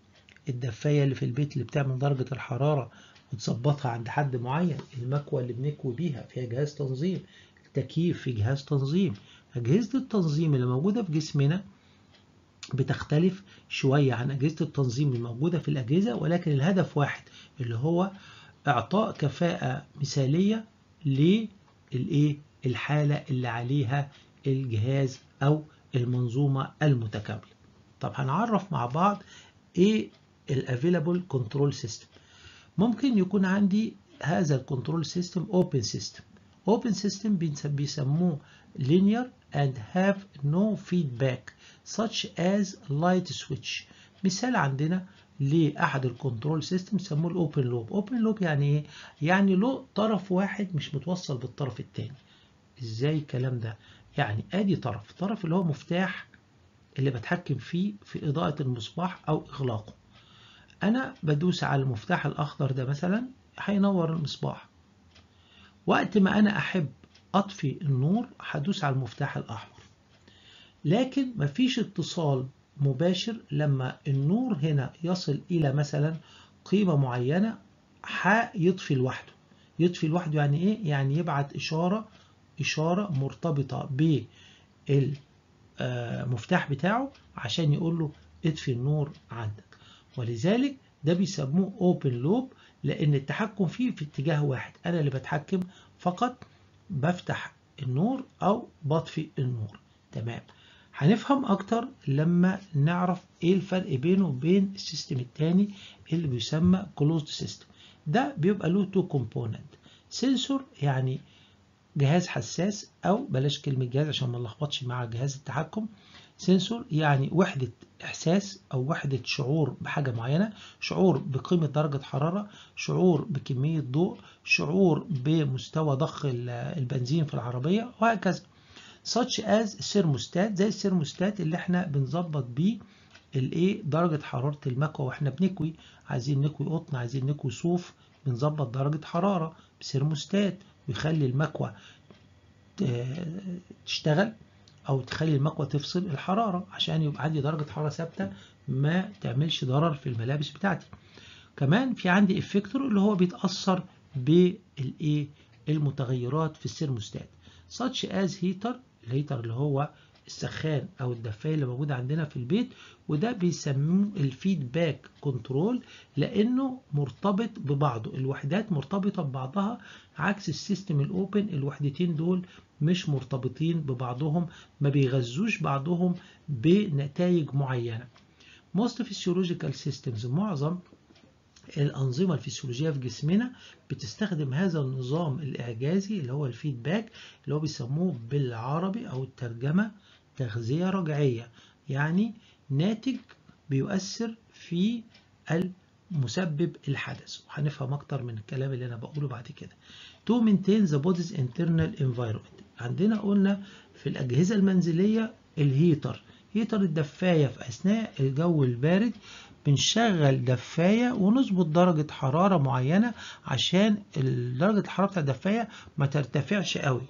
الدفاية اللي في البيت اللي بتعمل درجة الحرارة وتظبطها عند حد معين. المكوى اللي بنكوي بيها فيها جهاز تنظيم. التكييف في جهاز تنظيم. أجهزة التنظيم اللي موجودة في جسمنا بتختلف شوية عن أجهزة التنظيم الموجودة في الأجهزة ولكن الهدف واحد اللي هو إعطاء كفاءة مثالية للإيه؟ الحالة اللي عليها الجهاز أو المنظومة المتكاملة. طب هنعرف مع بعض إيه ال available control system ممكن يكون عندي هذا ال control system open system open system بيسموه linear and have no feedback such as light switch. مثال عندنا لأحد ال control system سموه ال open loop open loop يعني إيه؟ يعني له طرف واحد مش متوصل بالطرف التاني. إزاي الكلام ده؟ يعني آدي طرف طرف اللي هو مفتاح اللي بتحكم فيه في إضاءة المصباح أو إغلاقه. أنا بدوس على المفتاح الأخضر ده مثلا هينور المصباح. وقت ما أنا أحب أطفي النور هدوس على المفتاح الأحمر. لكن مفيش اتصال مباشر لما النور هنا يصل إلى مثلا قيمة معينة هيطفي لوحده. يطفي لوحده يعني إيه؟ يعني يبعت إشارة إشارة مرتبطة بالمفتاح بتاعه عشان يقول له اطفي النور عندك. ولذلك ده بيسموه open loop لأن التحكم فيه في اتجاه واحد. أنا اللي بتحكم فقط بفتح النور أو بطفي النور. تمام. هنفهم أكتر لما نعرف إيه الفرق بينه وبين ال system التاني اللي بيسمى closed system ده بيبقى له two component sensor يعني جهاز حساس أو بلاش كلمة جهاز عشان ما نلخبطش مع جهاز التحكم. sensor يعني وحدة إحساس أو وحدة شعور بحاجة معينة شعور بقيمة درجة حرارة شعور بكمية ضوء شعور بمستوى ضخ البنزين في العربية وهكذا. Such as السيرموستات زي السيرموستات اللي إحنا بنظبط بيه الإيه؟ درجة حرارة المكوى وإحنا بنكوي. عايزين نكوي قطن عايزين نكوي صوف بنظبط درجة حرارة بسيرموستات ويخلي المكوى تشتغل. أو تخلي المكوى تفصل الحرارة عشان يبقى عندي درجة حرارة ثابتة ما تعملش ضرر في الملابس بتاعتي. كمان في عندي افكتور اللي هو بيتأثر بالإيه؟ المتغيرات في السيرموستات such as heater ال heater اللي هو السخان أو الدفاية اللي موجودة عندنا في البيت وده بيسموه ال feedback control لأنه مرتبط ببعضه. الوحدات مرتبطة ببعضها عكس ال system ال open الوحدتين دول مش مرتبطين ببعضهم ما بيغذوش بعضهم بنتائج معينة. Most physiological systems معظم الأنظمة الفسيولوجية في جسمنا بتستخدم هذا النظام الإعجازي اللي هو ال feedback اللي هو بيسموه بالعربي أو الترجمة تغذية رجعية. يعني ناتج بيؤثر في المسبب الحدث. وهنفهم أكتر من الكلام اللي أنا بقوله بعد كده. To maintain the body's internal environment. عندنا قلنا في الأجهزة المنزلية الهيتر. هيتر الدفاية في أثناء الجو البارد بنشغل دفاية ونظبط درجة حرارة معينة عشان درجة الحرارة بتاع الدفاية ما ترتفعش قوي.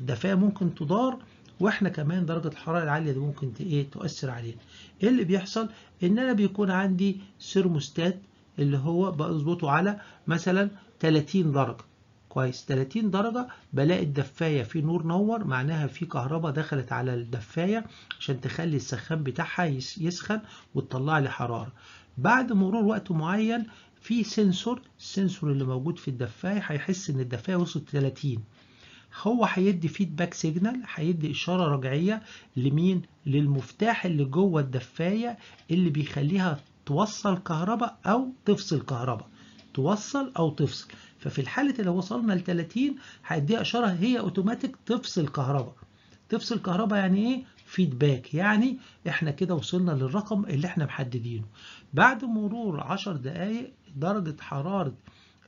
الدفاية ممكن تدار وإحنا كمان درجة الحرارة العالية دي ممكن إيه تؤثر علينا. إيه اللي بيحصل؟ إن أنا بيكون عندي سيرموستات اللي هو بظبطه على مثلا 30 درجة. كويس. 30 درجة بلاقي الدفاية في نور نور معناها في كهرباء دخلت على الدفاية عشان تخلي السخان بتاعها يسخن وتطلع لي حرارة. بعد مرور وقت معين في sensor ال sensor اللي موجود في الدفاية هيحس إن الدفاية وصلت 30 هو هيدي feedback signal هيدي إشارة رجعية لمين؟ للمفتاح اللي جوه الدفاية اللي بيخليها توصل كهرباء أو تفصل كهرباء. توصل أو تفصل. ففي الحالة اللي وصلنا ل 30 هيديها إشارة هي اوتوماتيك تفصل كهرباء. تفصل كهرباء يعني إيه؟ feedback يعني إحنا كده وصلنا للرقم اللي إحنا محددينه. بعد مرور 10 دقائق درجة حرارة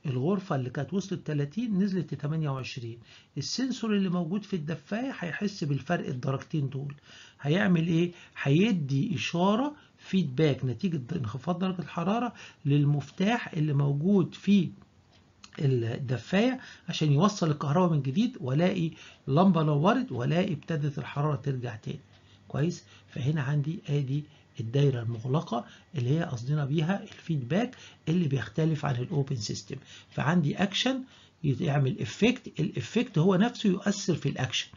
الغرفة اللي كانت وصلت 30 نزلت ل 28 السنسور اللي موجود في الدفاية هيحس بالفرق الدرجتين دول. هيعمل إيه؟ هيدي إشارة فيدباك نتيجة انخفاض درجة الحرارة للمفتاح اللي موجود في الدفاية عشان يوصل الكهرباء من جديد والاقي لمبة نورت والاقي ابتدت الحرارة ترجع تاني. كويس؟ فهنا عندي ادي الدايرة المغلقة اللي هي قصدنا بيها ال feedback اللي بيختلف عن ال open system. فعندي اكشن يعمل effect ال effect هو نفسه يؤثر في ال action.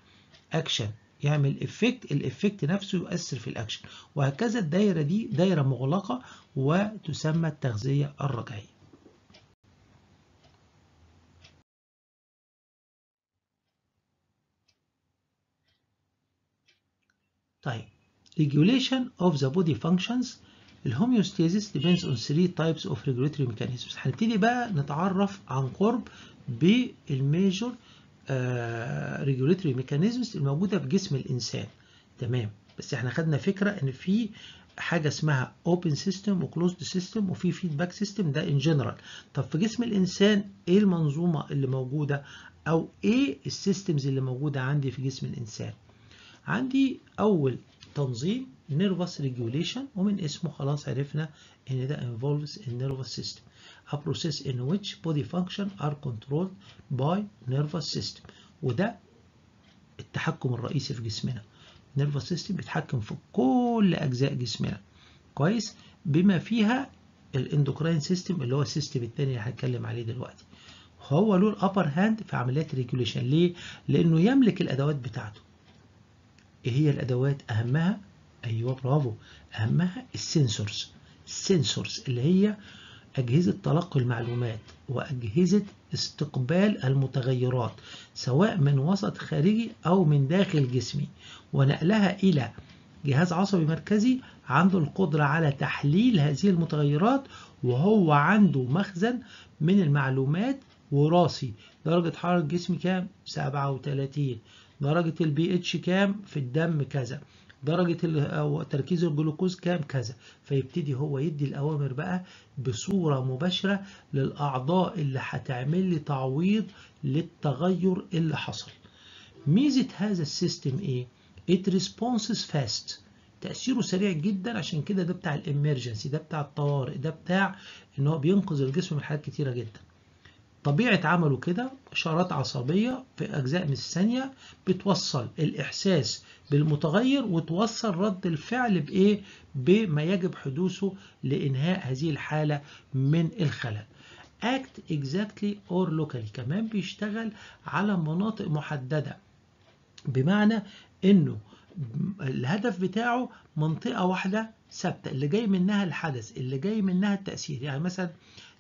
action يعمل effect ال effect نفسه يؤثر في الاكشن. وهكذا الدايرة دي دايرة مغلقة وتسمى التغذية الرجعية. طيب regulation of the body functions. الهوميوستاسيس depends on three types of regulatory mechanisms. هنبتدي بقى نتعرف عن قرب بالميجور regulatory mechanisms الموجودة في جسم الإنسان. تمام؟ بس إحنا خدنا فكرة إن في حاجة اسمها open system و closed system وفي feedback system ده in general. طب في جسم الإنسان إيه المنظومة اللي موجودة أو إيه ال systems اللي موجودة عندي في جسم الإنسان؟ عندي أول تنظيم nervous regulation ومن اسمه خلاص عرفنا إن ده involves a nervous system a process in which body function are controlled by nervous system. وده التحكم الرئيسي في جسمنا. nervous system بيتحكم في كل أجزاء جسمنا. كويس؟ بما فيها ال endocrine system اللي هو ال system الثاني اللي هنتكلم عليه دلوقتي. هو له ال upper hand في عمليات ال regulation ليه؟ لأنه يملك الأدوات بتاعته. إيه هي الأدوات أهمها؟ أيوه برافو. أهمها ال sensors. ال sensors اللي هي أجهزة تلقي المعلومات وأجهزة استقبال المتغيرات سواء من وسط خارجي أو من داخل جسمي ونقلها إلى جهاز عصبي مركزي عنده القدرة على تحليل هذه المتغيرات وهو عنده مخزن من المعلومات وراثي. درجة حرارة الجسم كام؟ 37 درجة البي اتش كام؟ في الدم كذا. درجة تركيز الجلوكوز كام؟ كذا. فيبتدي هو يدي الأوامر بقى بصورة مباشرة للأعضاء اللي هتعمل لي تعويض للتغير اللي حصل. ميزة هذا ال system إيه؟ it responses fast. تأثيره سريع جدا عشان كده ده بتاع الامرجنسي ده بتاع الطوارئ ده بتاع إن هو بينقذ الجسم من حاجات كتيرة جدا. طبيعة عمله كده إشارات عصبية في أجزاء من الثانية بتوصل الإحساس بالمتغير وتوصل رد الفعل بإيه؟ بما يجب حدوثه لإنهاء هذه الحالة من الخلل. act exactly or locally كمان بيشتغل على مناطق محددة بمعنى إنه الهدف بتاعه منطقة واحدة ثابتة اللي جاي منها الحدث اللي جاي منها التأثير يعني مثلا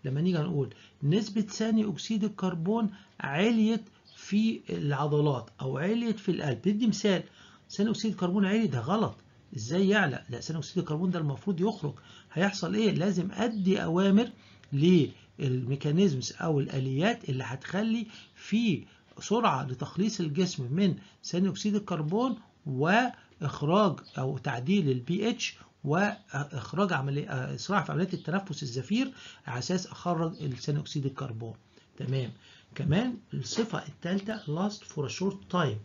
لما نيجي نقول نسبة ثاني أكسيد الكربون عليت في العضلات أو عليت في القلب بدي مثال ثاني أكسيد الكربون عالي ده غلط إزاي يعلى؟ لا ثاني أكسيد الكربون ده المفروض يخرج هيحصل إيه؟ لازم أدي أوامر لل mechanisms أو الآليات اللي هتخلي في سرعة لتخليص الجسم من ثاني أكسيد الكربون وإخراج أو تعديل البي اتش وإخراج عملية اسراع في عملية التنفس الزفير على أساس أخرج ثاني أكسيد الكربون. تمام. كمان الصفة الثالثة last for a short time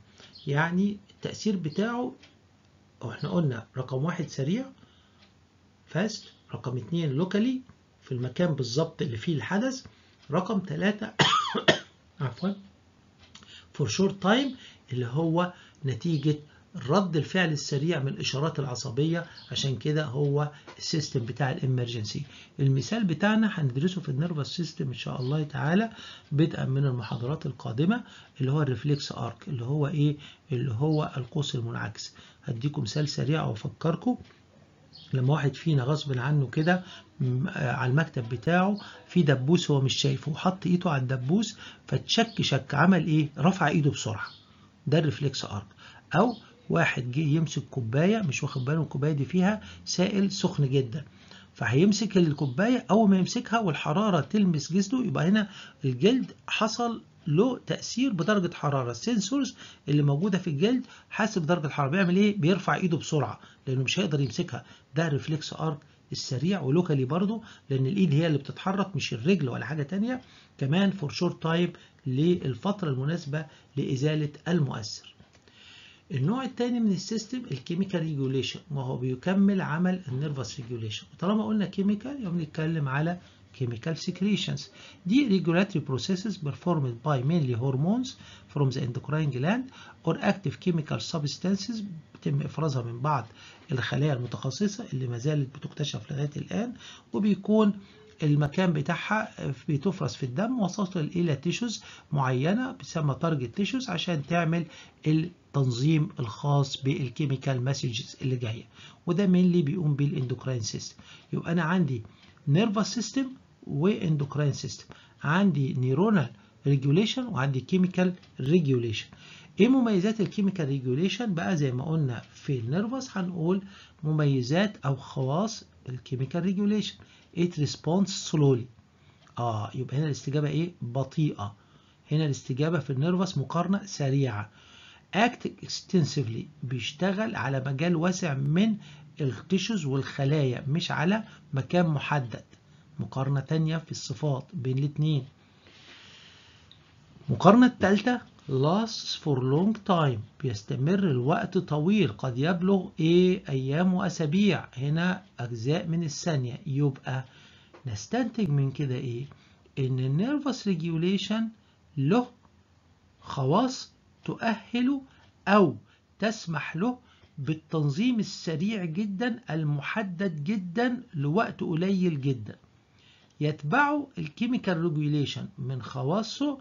يعني التأثير بتاعه إحنا قلنا رقم واحد سريع fast رقم اتنين locally في المكان بالظبط اللي فيه الحدث. رقم ثلاثة عفوا for short time اللي هو نتيجة رد الفعل السريع من الإشارات العصبية عشان كده هو ال system بتاع ال emergency. المثال بتاعنا هندرسه في ال nervous system إن شاء الله تعالى بدءا من المحاضرات القادمة اللي هو ال reflex arc اللي هو إيه؟ اللي هو القوس المنعكس. هديكم مثال سريع وأفكركم. لما واحد فينا غصب عنه كده على المكتب بتاعه في دبوس هو مش شايفه وحط إيده على الدبوس فتشك شك عمل إيه؟ رفع إيده بسرعة. ده ال reflex arc. أو واحد جه يمسك كوباية مش واخد باله الكوباية دي فيها سائل سخن جدا. فهيمسك الكوباية أول ما يمسكها والحرارة تلمس جسده يبقى هنا الجلد حصل له تأثير بدرجة حرارة. ال sensors اللي موجودة في الجلد حاسب درجه الحرارة بيعمل إيه؟ بيرفع إيده بسرعة لأنه مش هيقدر يمسكها. ده reflex arc السريع و locally برضو لأن الإيد هي اللي بتتحرك مش الرجل ولا حاجة تانية. كمان for short time للفترة المناسبة لإزالة المؤثر. النوع الثاني من ال system ال chemical regulation وهو بيكمل عمل ال nervous regulation. وطالما قلنا chemical يبقى بنتكلم على chemical secretions. دي regulatory processes performed by mainly hormones from the endocrine gland or active chemical substances بيتم إفرازها من بعض الخلايا المتخصصة اللي ما زالت بتكتشف لغاية الآن وبيكون المكان بتاعها بتفرز في الدم وتصل إلى tissues معينة بتسمى target tissues عشان تعمل التنظيم الخاص بال chemical messages اللي جاية. وده مين بيقوم بال endocrine system يبقى أنا عندي nervous system و endocrine system عندي neuronal regulation وعندي chemical regulation إيه مميزات ال chemical regulation بقى زي ما قلنا في ال nervous هنقول مميزات أو خواص ال chemical regulation it responds slowly. آه يبقى هنا الاستجابة إيه؟ بطيئة. هنا الاستجابة في ال nervous مقارنة سريعة. Act extensively بيشتغل على مجال واسع من ال tissues والخلايا مش على مكان محدد. مقارنة تانية في الصفات بين الاتنين. مقارنة التالتة lasts for long time بيستمر الوقت طويل قد يبلغ إيه أيام وأسابيع. هنا أجزاء من الثانية. يبقى نستنتج من كده إيه؟ إن ال nervous regulation له خواص تؤهله أو تسمح له بالتنظيم السريع جدا المحدد جدا لوقت قليل جدا. يتبعه ال chemical regulation من خواصه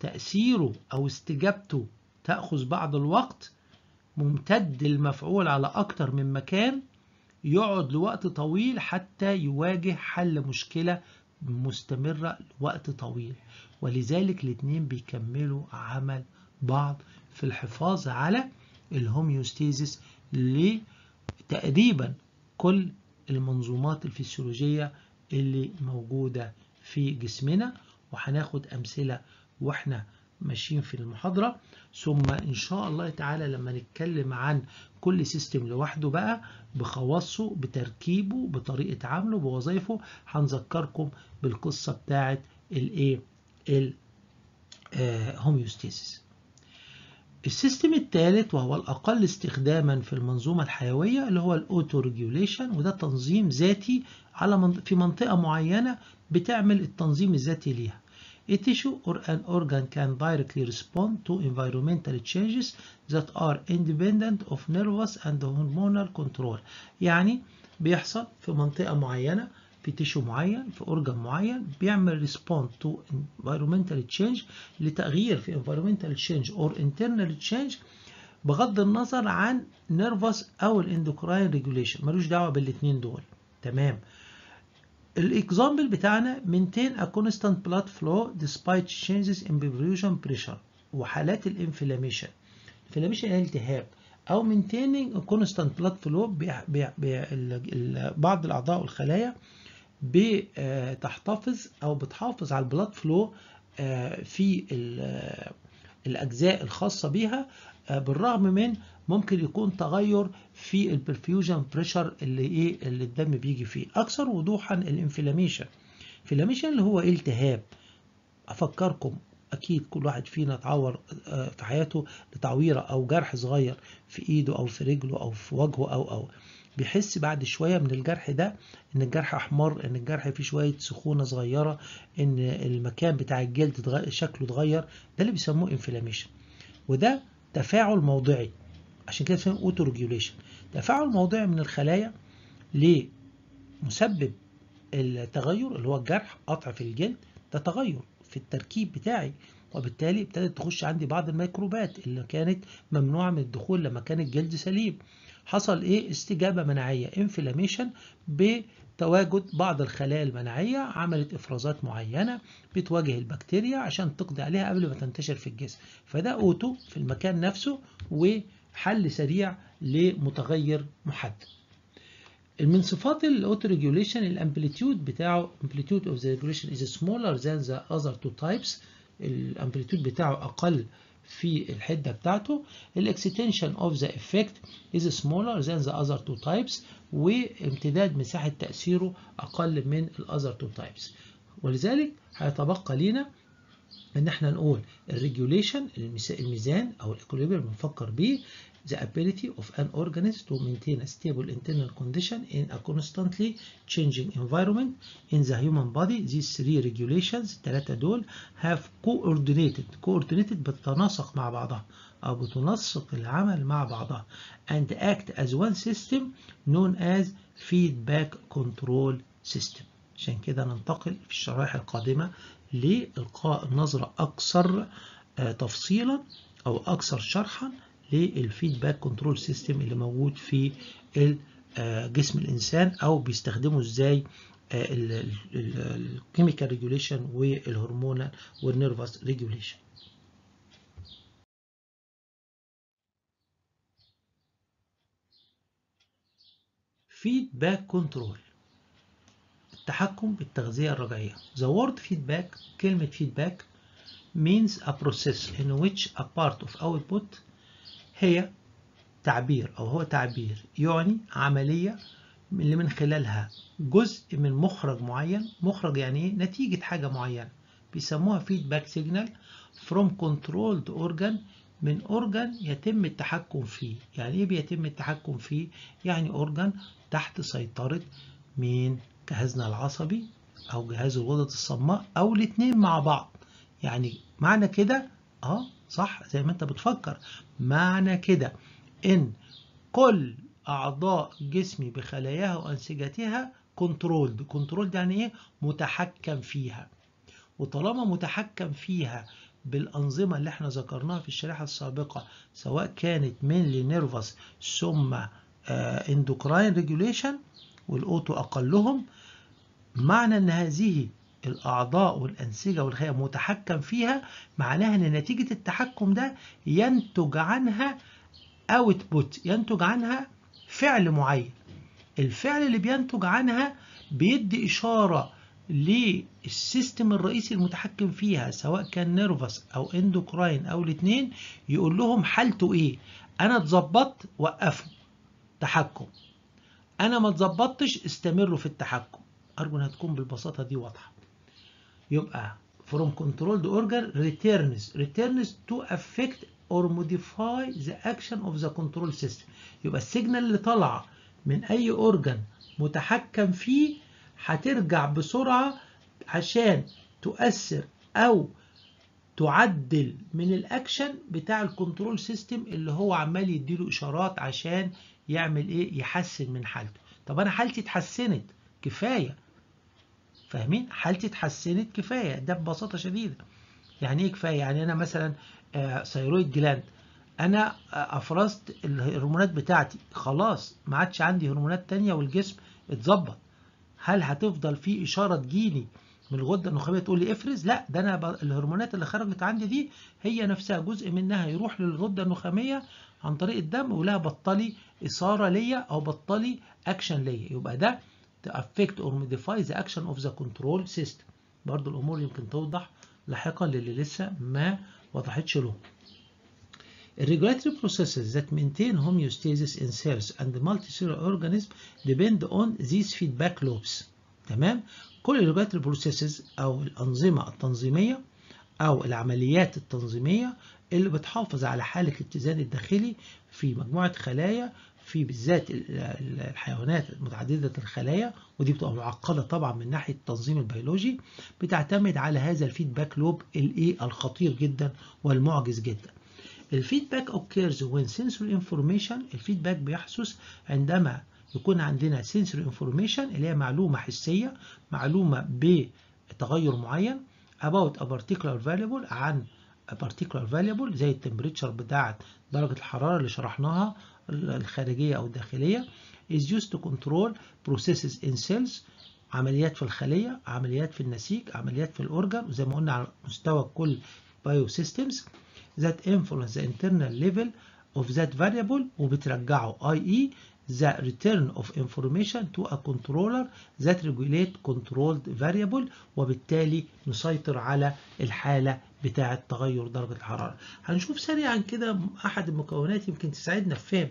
تأثيره أو استجابته تأخذ بعض الوقت ممتد المفعول على أكتر من مكان يقعد لوقت طويل حتى يواجه حل مشكلة مستمرة لوقت طويل. ولذلك الاثنين بيكملوا عمل بعض في الحفاظ على ال homeostasis لتقريبا كل المنظومات الفسيولوجية اللي موجودة في جسمنا. وهناخد أمثلة وإحنا ماشيين في المحاضرة. ثم إن شاء الله تعالى لما نتكلم عن كل system لوحده بقى بخواصه بتركيبه بطريقة عمله بوظائفه هنذكركم بالقصة بتاعت الايه ال homeostasis ال system الثالث وهو الأقل استخداما في المنظومة الحيوية اللي هو ال auto regulation وده تنظيم ذاتي على في منطقة معينة بتعمل التنظيم الذاتي ليها. A tissue or an organ can directly respond to environmental changes that are independent of nervous and hormonal control. يعني بيحصل في منطقة معينة في tissue معين في organ معين بيعمل respond to environmental change لتغيير في environmental change or internal change بغض النظر عن nervous أو ال endocrine regulation ملوش دعوة بالاثنين دول. تمام. ال example بتاعنا maintain a constant blood flow despite changes in perfusion pressure وحالات ال inflammation ال inflammation هي الالتهاب أو maintaining a constant blood flow بعض الأعضاء والخلايا بتحتفظ أو بتحافظ على ال blood flow في الأجزاء الخاصة بيها بالرغم من ممكن يكون تغير في ال perfusion pressure اللي إيه اللي الدم بيجي فيه. أكثر وضوحا ال inflammation ال inflammation اللي هو التهاب. أفكركم أكيد كل واحد فينا اتعور في حياته لتعويرة أو جرح صغير في إيده أو في رجله أو في وجهه أو أو. بيحس بعد شوية من الجرح ده إن الجرح أحمر إن الجرح فيه شوية سخونة صغيرة إن المكان بتاع الجلد شكله اتغير. ده اللي بيسموه inflammation وده تفاعل موضعي. عشان كده اسمه auto regulation تفاعل موضعي من الخلايا لمسبب التغير اللي هو الجرح قطع في الجلد ده تغير في التركيب بتاعي. وبالتالي ابتدت تخش عندي بعض الميكروبات اللي كانت ممنوعة من الدخول لما كان الجلد سليم. حصل إيه؟ استجابة مناعية inflammation بتواجد بعض الخلايا المناعية عملت إفرازات معينة بتواجه البكتيريا عشان تقضي عليها قبل ما تنتشر في الجسم. فده auto في المكان نفسه وحل سريع لمتغير محدد من صفات ال auto regulation ال amplitude بتاعه amplitude of the regulation is smaller than the other two types ال amplitude بتاعه أقل في الحدة بتاعته. ال extension of the effect is smaller than the other two types وامتداد مساحة تأثيره أقل من ال other two types ولذلك هيتبقى لينا إن إحنا نقول ال regulation الميزان أو ال equilibrium بنفكر بيه the ability of an organism to maintain a stable internal condition in a constantly changing environment in the human body. These three regulations الثلاثة دول have coordinated coordinated بتتناسق مع بعضها أو بتنسق العمل مع بعضها and act as one system known as feedback control system. عشان كده ننتقل في الشرائح القادمة لإلقاء نظرة أكثر تفصيلا أو أكثر شرحا لل feedback control system اللي موجود في جسم الإنسان أو بيستخدموا إزاي ال chemical regulation وال hormonal وال nervous regulation feedback control التحكم بالتغذية الرجعية. The word feedback كلمة feedback means a process in which a part of output هي تعبير أو هو تعبير يعني عملية اللي من خلالها جزء من مخرج معين. مخرج يعني إيه؟ نتيجة حاجة معينة. بيسموها feedback signal from controlled organ من أورجان يتم التحكم فيه. يعني إيه بيتم التحكم فيه؟ يعني أورجان تحت سيطرة مين؟ جهازنا العصبي أو جهاز الغدد الصماء أو الاتنين مع بعض. يعني معنى كده؟ آه صح؟ زي ما انت بتفكر. معنى كده إن كل أعضاء جسمي بخلاياها وأنسجتها controlled controlled يعني إيه؟ متحكم فيها. وطالما متحكم فيها بالأنظمة اللي إحنا ذكرناها في الشريحة السابقة سواء كانت mainly nervous ثم endocrine regulation وال auto أقلهم معنى إن هذه الأعضاء والأنسجة والخلايا متحكم فيها معناها أن نتيجة التحكم ده ينتج عنها output ينتج عنها فعل معين. الفعل اللي بينتج عنها بيدي إشارة لل system الرئيسي المتحكم فيها سواء كان nervous أو endocrine أو الاثنين يقول لهم حالته إيه؟ أنا اتظبطت وقفوا. تحكم. أنا ما اتظبطتش استمروا في التحكم. أرجو أنها تكون بالبساطة دي واضحة. يبقى from controlled organ returns. Returns to affect or modify the action of the control system. يبقى ال signal اللي طالعه من أي organ متحكم فيه هترجع بسرعة عشان تؤثر أو تعدل من الأكشن بتاع ال control system اللي هو عمال يديله إشارات عشان يعمل إيه؟ يحسن من حالته. طب أنا حالتي اتحسنت. كفاية. فاهمين؟ حالتي اتحسنت كفاية ده ببساطة شديدة. يعني إيه كفاية؟ يعني أنا مثلا thyroid gland. أنا أفرزت الهرمونات بتاعتي. خلاص ما عادش عندي هرمونات تانية والجسم اتظبط. هل هتفضل في إشارة تجيني من الغدة النخامية تقول لي افرز؟ لا ده أنا. الهرمونات اللي خرجت عندي دي هي نفسها جزء منها يروح للغدة النخامية عن طريق الدم ولها بطلي إثارة ليا أو بطلي أكشن ليا. يبقى ده affect or modify the action of the control system برضو الأمور يمكن توضح لاحقا للي لسه ما وضحتش له Regulatory processes that maintain homeostasis in cells and multicellular organisms depend on these feedback loops. تمام؟ كل regulatory processes أو الأنظمة التنظيمية أو العمليات التنظيمية اللي بتحافظ على حالة الاتزان الداخلي في مجموعة خلايا في بالذات الحيوانات متعددة الخلايا ودي بتبقى معقدة طبعا من ناحية التنظيم البيولوجي بتعتمد على هذا ال feedback loop الايه الخطير جدا والمعجز جدا. ال feedback occurs when sensory information ال feedback بيحدث عندما يكون عندنا sensory information اللي هي معلومة حسية معلومة بتغير معين about a particular variable عن particular variable زي التمبريتشر بتاعت درجة الحرارة اللي شرحناها الخارجية أو الداخلية is used to control processes in cells عمليات في الخلية عمليات في النسيج عمليات في الأورجان وزي ما قلنا على مستوى كل biosystems that influence the internal level of that variable وبترجعه i.e. the return of information to a controller that regulate controlled variable وبالتالي نسيطر على الحالة بتاعة تغير درجة الحرارة. هنشوف سريعا كده أحد المكونات يمكن تساعدنا في فهم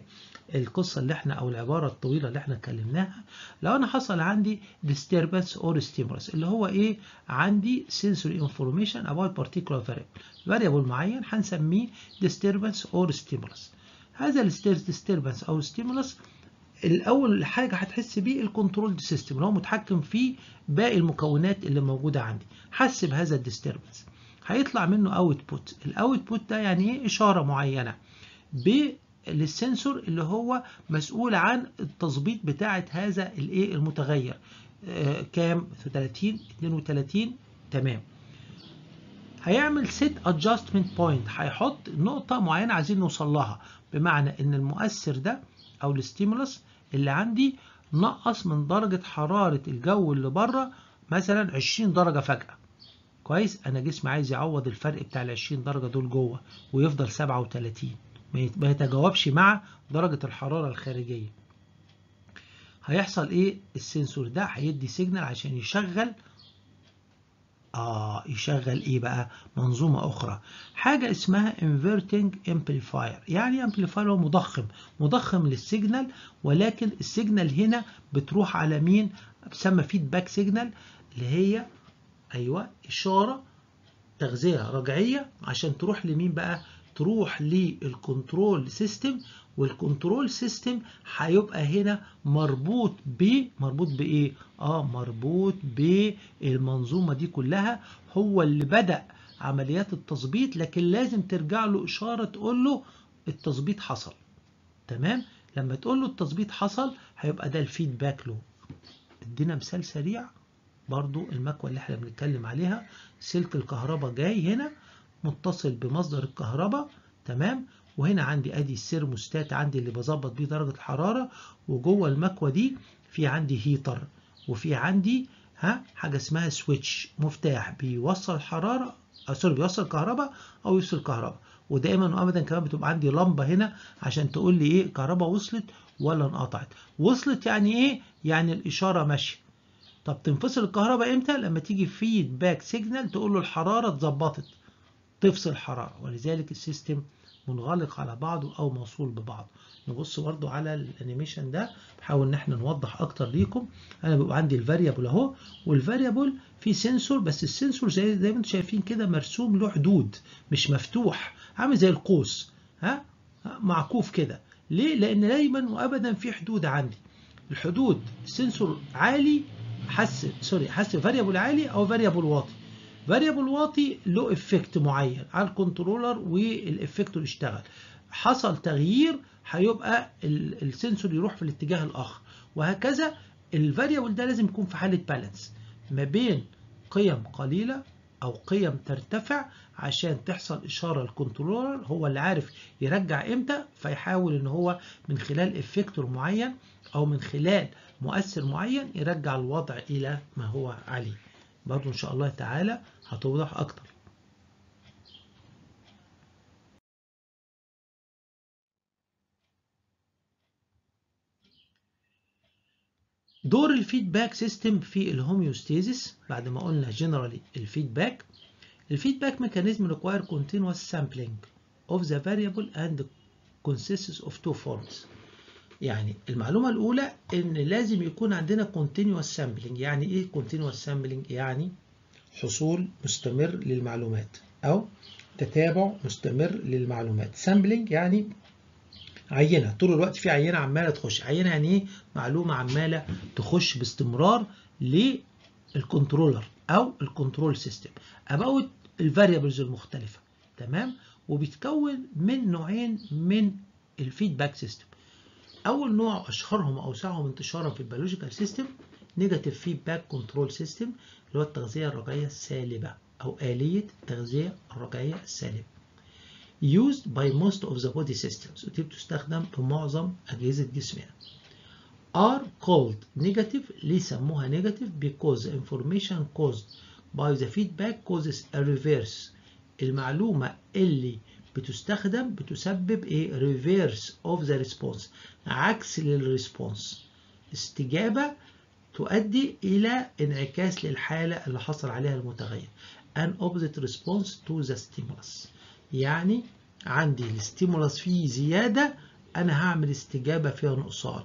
القصة اللي إحنا أو العبارة الطويلة اللي إحنا اتكلمناها. لو أنا حصل عندي disturbance or stimulus اللي هو إيه؟ عندي sensory information about particular variable. variable معين هنسميه disturbance or stimulus. هذا ال disturbance أو stimulus الأول حاجة هتحس بيه ال control system اللي هو متحكم في باقي المكونات اللي موجودة عندي. حس بهذا ال disturbance هيطلع منه output ال output ده يعني إيه؟ إشارة معينة. لل sensor اللي هو مسؤول عن التظبيط بتاعة هذا الايه المتغير. آه كام؟ 30 32 تمام. هيعمل set adjustment point هيحط نقطة معينة عايزين نوصل لها. بمعنى إن المؤثر ده أو ال stimulus اللي عندي نقص من درجة حرارة الجو اللي بره مثلا 20 درجة فجأة. كويس؟ أنا جسمي عايز يعوض الفرق بتاع ال 20 درجة دول جوه ويفضل 37 ما يتجاوبش مع درجة الحرارة الخارجية. هيحصل إيه؟ ال sensor ده هيدي signal عشان يشغل آه يشغل إيه بقى؟ منظومة أخرى. حاجة اسمها inverting amplifier. يعني amplifier هو مضخم. مضخم لل signal ولكن ال signal هنا بتروح على مين؟ بتسمى feedback signal اللي هي أيوة إشارة تغذية رجعية عشان تروح لمين بقى؟ تروح لل control system وال control system هيبقى هنا مربوط ب مربوط بايه آه مربوط بالمنظومه دي كلها. هو اللي بدأ عمليات التظبيط لكن لازم ترجع له إشارة تقول له التظبيط حصل. تمام؟ لما تقول له التظبيط حصل هيبقى ده ال feedback له. ادينا مثال سريع. برضو المكوى اللي إحنا بنتكلم عليها سلك الكهرباء جاي هنا متصل بمصدر الكهرباء تمام؟ وهنا عندي ادي السيرموستات عندي اللي بظبط بيه درجة الحرارة وجوه المكوى دي في عندي heater وفي عندي ها حاجة اسمها switch مفتاح بيوصل حرارة أو sorry بيوصل كهرباء أو يفصل كهرباء. ودائما وابدا كمان بتبقى عندي لمبة هنا عشان تقول لي إيه الكهرباء وصلت ولا انقطعت. وصلت يعني إيه؟ يعني الإشارة ماشية. طب تنفصل الكهرباء إمتى؟ لما تيجي feedback signal تقول له الحرارة اتظبطت. تفصل حراره ولذلك ال system منغلق على بعضه أو موصول ببعض نبص برضو على ال animation ده. نحاول إن إحنا نوضح أكتر ليكم. أنا بيبقى عندي ال variable أهو. وال variable فيه sensor بس ال sensor زي زي ما أنتم شايفين كده مرسوم له حدود مش مفتوح. عامل زي القوس. ها؟ معكوف كده. ليه؟ لأن دايما وابدا في حدود عندي. الحدود sensor عالي حس sorry حس variable عالي أو variable واطي. variable واطي له effect معين على ال controller وال effector يشتغل حصل تغيير هيبقى ال sensor يروح في الاتجاه الآخر. وهكذا ال variable ده لازم يكون في حالة balance ما بين قيم قليلة أو قيم ترتفع عشان تحصل إشارة لل controller هو اللي عارف يرجع إمتى فيحاول إن هو من خلال effector معين أو من خلال مؤثر معين يرجع الوضع إلى ما هو عليه. برضو إن شاء الله تعالى هتوضح أكتر. دور ال feedback system في ال homeostasis. بعد ما قلنا generally ال feedback ال feedback mechanism require continuous sampling of the variable and consists of two forms. يعني المعلومة الأولى إن لازم يكون عندنا continuous sampling. يعني إيه continuous sampling؟ يعني حصول مستمر للمعلومات أو تتابع مستمر للمعلومات. sampling يعني عينة. طول الوقت في عينة عمالة تخش. عينة يعني إيه؟ معلومة عمالة تخش باستمرار لل controller أو ال control system about ال variables المختلفة. تمام؟ وبيتكون من نوعين من ال feedback system أول نوع أشهرهم واوسعهم انتشارا في ال biological system negative feedback control system اللي هو التغذية الرجعيه السالبة أو آلية التغذيه الرجعيه السالبة. Used by most of the body systems. ودي بتستخدم في معظم أجهزة جسمنا. Are called negative ليه سموها negative because the information caused by the feedback causes a reverse. المعلومة اللي بتستخدم بتسبب إيه؟ reverse of the response عكس لل response استجابة تؤدي إلى انعكاس للحالة اللي حصل عليها المتغير. An opposite response to the stimulus. يعني عندي ال stimulus فيه زيادة أنا هعمل استجابة فيها نقصان.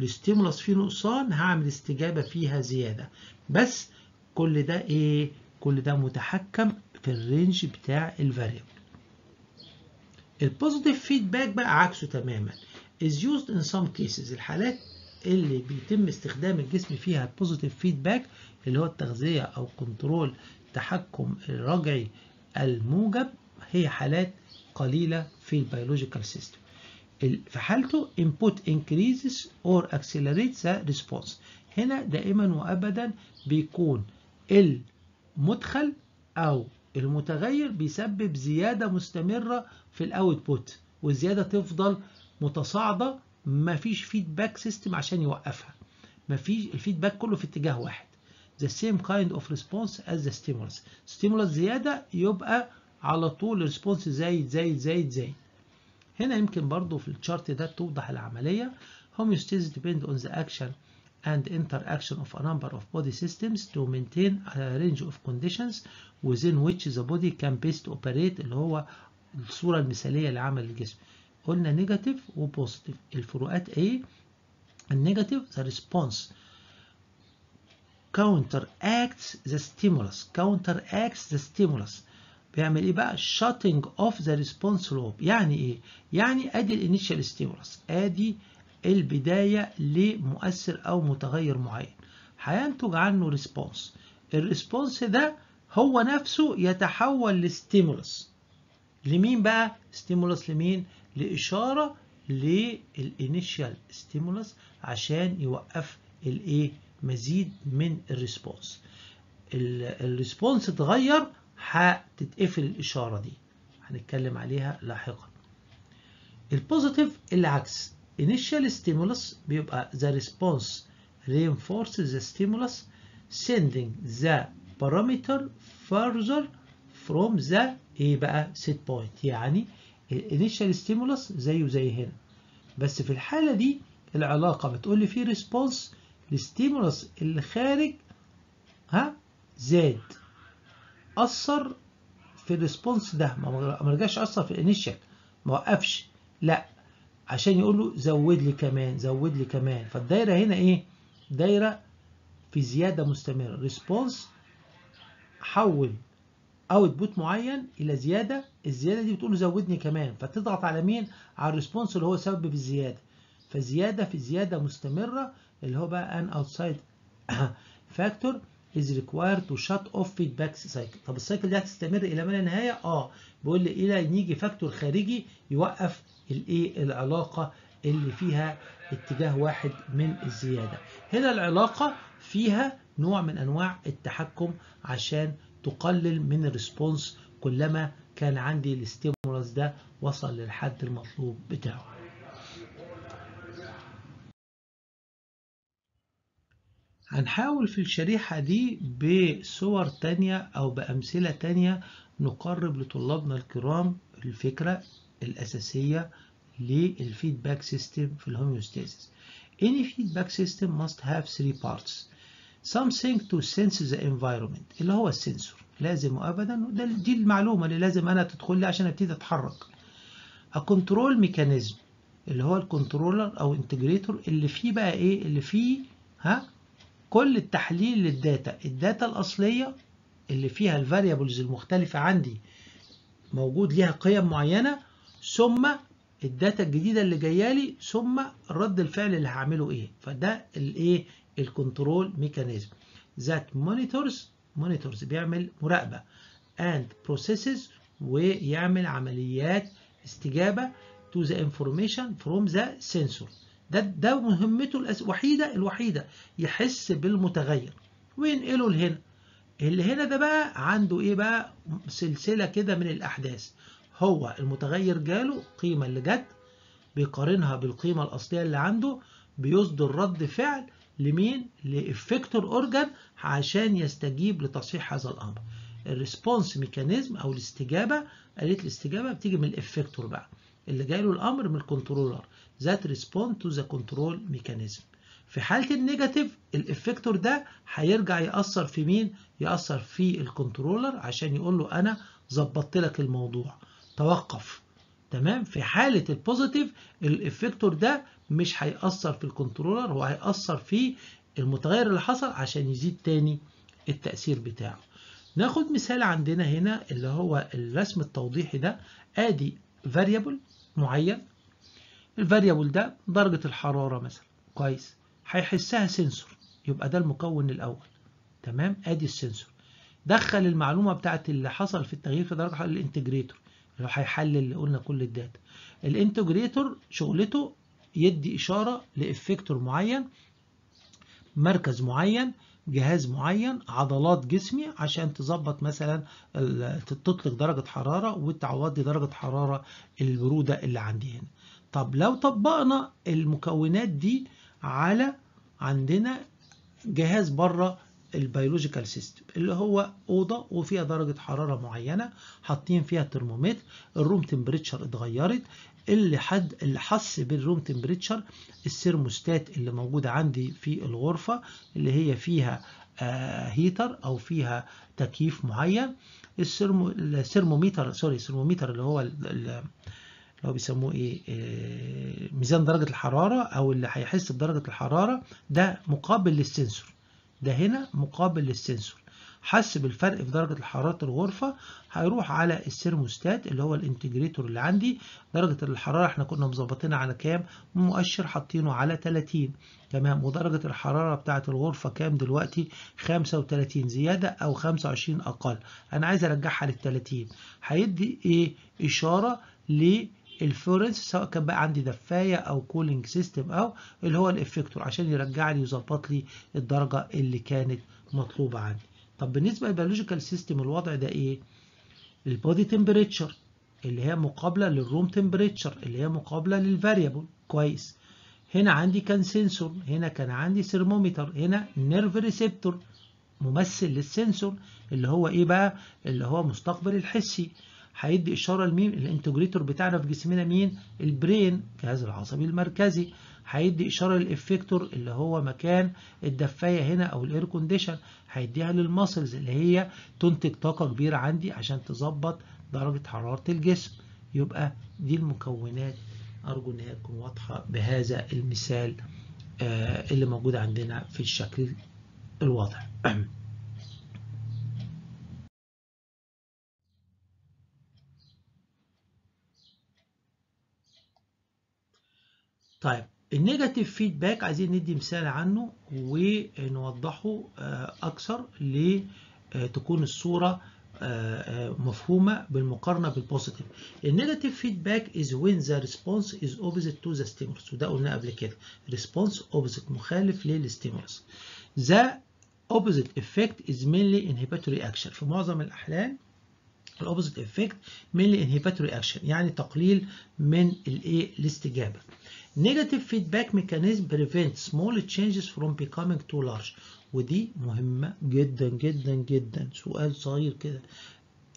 ال stimulus فيه نقصان هعمل استجابة فيها زيادة. بس كل ده إيه؟ كل ده متحكم في ال range بتاع ال variable. ال positive feedback بقى عكسه تماما. Is used in some cases. الحالات اللي بيتم استخدام الجسم فيها positive feedback اللي هو التغذية أو control تحكم الرجعي الموجب هي حالات قليلة في ال biological system في حالته input increases or accelerates the response. هنا دائما وأبدا بيكون المدخل أو المتغير بيسبب زيادة مستمرة في ال output والزيادة تفضل متصاعدة مفيش feedback system عشان يوقفها. مفيش ال feedback كله في اتجاه واحد. The same kind of response as the stimulus. stimulus زيادة يبقى على طول ال response زايد زايد زايد زايد. هنا يمكن برضو في ال chart ده توضح العملية. Homeostasis depend on the action and interaction of a number of body systems to maintain a range of conditions within which the body can best operate اللي هو الصورة المثالية لعمل الجسم قلنا نيجاتيف وبوزيتيف الفروقات ايه النيجاتيف the response counteracts the stimulus counteracts the stimulus بيعمل ايه بقى shutting off the response lobe يعني ايه يعني ادي الانيشال ستيمولس ادي البداية لمؤثر أو متغير معين. هينتج عنه response ال response ده هو نفسه يتحول ل stimulus لمين بقى؟ stimulus لمين؟ لإشارة لل initial stimulus عشان يوقف الإيه؟ مزيد من ال response ال response اتغير هتتقفل الإشارة دي. هنتكلم عليها لاحقا. ال positive العكس. Initial stimulus بيبقى the response reinforces the stimulus sending the parameter further from the إيه بقى set point. يعني ال initial stimulus زيه زي هنا. بس في الحالة دي العلاقة بتقول لي في response ال stimulus اللي خارج ها زاد. أثر في ال response ده. ما رجعش أثر في ال initial ما وقفش. لا. عشان يقول له زود لي كمان زود لي كمان. فالدايرة هنا إيه؟ دايرة في زيادة مستمرة. response حول output معين إلى زيادة. الزيادة دي بتقول له زودني كمان. فتضغط على مين؟ على ال response اللي هو سبب الزيادة. فزيادة في زيادة مستمرة اللي هو بقى an outside factor is required to shut off feedback cycle. طب ال cycle دي هتستمر إلى ما لا نهاية؟ آه. بيقول لي إلى إن يجي factor خارجي يوقف الايه العلاقة اللي فيها اتجاه واحد من الزيادة. هنا العلاقة فيها نوع من أنواع التحكم عشان تقلل من ال response كلما كان عندي ال stimulus ده وصل للحد المطلوب بتاعه. هنحاول في الشريحة دي بصور تانية أو بأمثلة تانية نقرب لطلابنا الكرام الفكرة. الأساسية لل feedback system في ال homeostasis. Any feedback system must have three parts. something to sense the environment اللي هو ال sensor. لازم وابدا دي المعلومة اللي لازم أنا تدخل لي عشان أبتدي أتحرك. A control mechanism اللي هو ال controller أو integrator اللي فيه بقى إيه؟ اللي فيه ها؟ كل التحليل لل data. ال data الأصلية اللي فيها ال variables المختلفة عندي موجود ليها قيم معينة ثم ال data الجديدة اللي جاية لي ثم رد الفعل اللي هعمله إيه؟ فده الإيه؟ ال control mechanism. that monitors monitors بيعمل مراقبة and processes ويعمل عمليات استجابة to the information from the sensor. ده ده مهمته الوحيدة الوحيدة يحس بالمتغير. وينقله لهنا اللي هنا ده بقى عنده إيه بقى؟ سلسلة كده من الأحداث. هو المتغير جاله قيمة اللي جت بيقارنها بالقيمة الأصلية اللي عنده بيصدر رد فعل لمين؟ ل effector organ عشان يستجيب لتصحيح هذا الأمر. ال response mechanism أو الاستجابة قالت الاستجابة بتيجي من ال effector بقى اللي جاي له الأمر من ال controller that respond to the control mechanism. في حالة ال negative ال effector ده هيرجع يأثر في مين؟ يأثر في ال controller عشان يقول له أنا ظبطت لك الموضوع. توقف. تمام؟ في حالة ال positive ال effector ده مش هيأثر في ال controller هو هيأثر في المتغير اللي حصل عشان يزيد تاني التأثير بتاعه. ناخد مثال عندنا هنا اللي هو الرسم التوضيحي ده. آدي variable معين. ال variable ده درجة الحرارة مثلا. كويس. هيحسها sensor يبقى ده المكون الأول. تمام؟ آدي ال sensor دخل المعلومة بتاعت اللي حصل في التغيير في الحرارة ال integrator اللي هيحلل قلنا كل ال data. ال integrator شغلته يدي إشارة ل effector معين مركز معين جهاز معين عضلات جسمي عشان تظبط مثلا تطلق درجة حرارة وتعوض درجة حرارة البرودة اللي عندي هنا. طب لو طبقنا المكونات دي على عندنا جهاز بره ال biological system اللي هو أوضة وفيها درجة حرارة معينة حاطين فيها ترمومتر ال room temperature اتغيرت اللي حد اللي حس بال room temperature السيرموستات اللي موجودة عندي في الغرفة اللي هي فيها آه heater أو فيها تكييف معين. ال thermo ال thermometer sorry ال thermometer اللي هو اللي هو بيسموه إيه آه ميزان درجة الحرارة أو اللي هيحس بدرجة الحرارة ده مقابل لل sensor. ده هنا مقابل لل sensor. حس بالفرق في درجة حرارة الغرفة هيروح على السيرموستات اللي هو ال integrator اللي عندي. درجة الحرارة إحنا كنا مظبطينها على كام؟ مؤشر حاطينه على 30 تمام. ودرجة الحرارة بتاعة الغرفة كام دلوقتي؟ 35 زيادة أو 25 أقل. أنا عايز أرجعها لل 30 هيدي إيه؟ إشارة لل furnace سواء كان بقى عندي دفاية أو cooling system أو اللي هو ال effector عشان يرجع لي يظبط لي الدرجة اللي كانت مطلوبة عندي. طب بالنسبة لل biological system الوضع ده إيه؟ ال body temperature اللي هي مقابلة لل room temperature اللي هي مقابلة لل variable كويس. هنا عندي كان sensor هنا كان عندي ثرمومتر هنا nerve receptor ممثل لل sensor اللي هو إيه بقى؟ اللي هو مستقبل الحسي. هيدي إشارة لمين؟ ال integrator بتاعنا في جسمنا مين؟ ال brain الجهاز العصبي المركزي. هيدي إشارة لل effector اللي هو مكان الدفاية هنا أو ال air condition. هيديها لل muscles اللي هي تنتج طاقة كبيرة عندي عشان تظبط درجة حرارة الجسم. يبقى دي المكونات ارجو ان هي تكون واضحة بهذا المثال آه اللي موجود عندنا في الشكل الواضح. طيب ال negative feedback عايزين ندي مثال عنه ونوضحه أكثر لتكون الصورة مفهومة بالمقارنة بالبوزيتيف النيجاتيف فيدباك is when the response is opposite to the stimulus وده قلنا قبل كده. response opposite مخالف للستيمولس the opposite effect is mainly inhibitory action. في معظم الأحيان الاوبوزيت افكت mainly inhibitory action يعني تقليل من الايه الاستجابه Negative feedback mechanism prevents small changes from becoming too large. ودي مهمة جدا جدا جدا. سؤال صغير كده.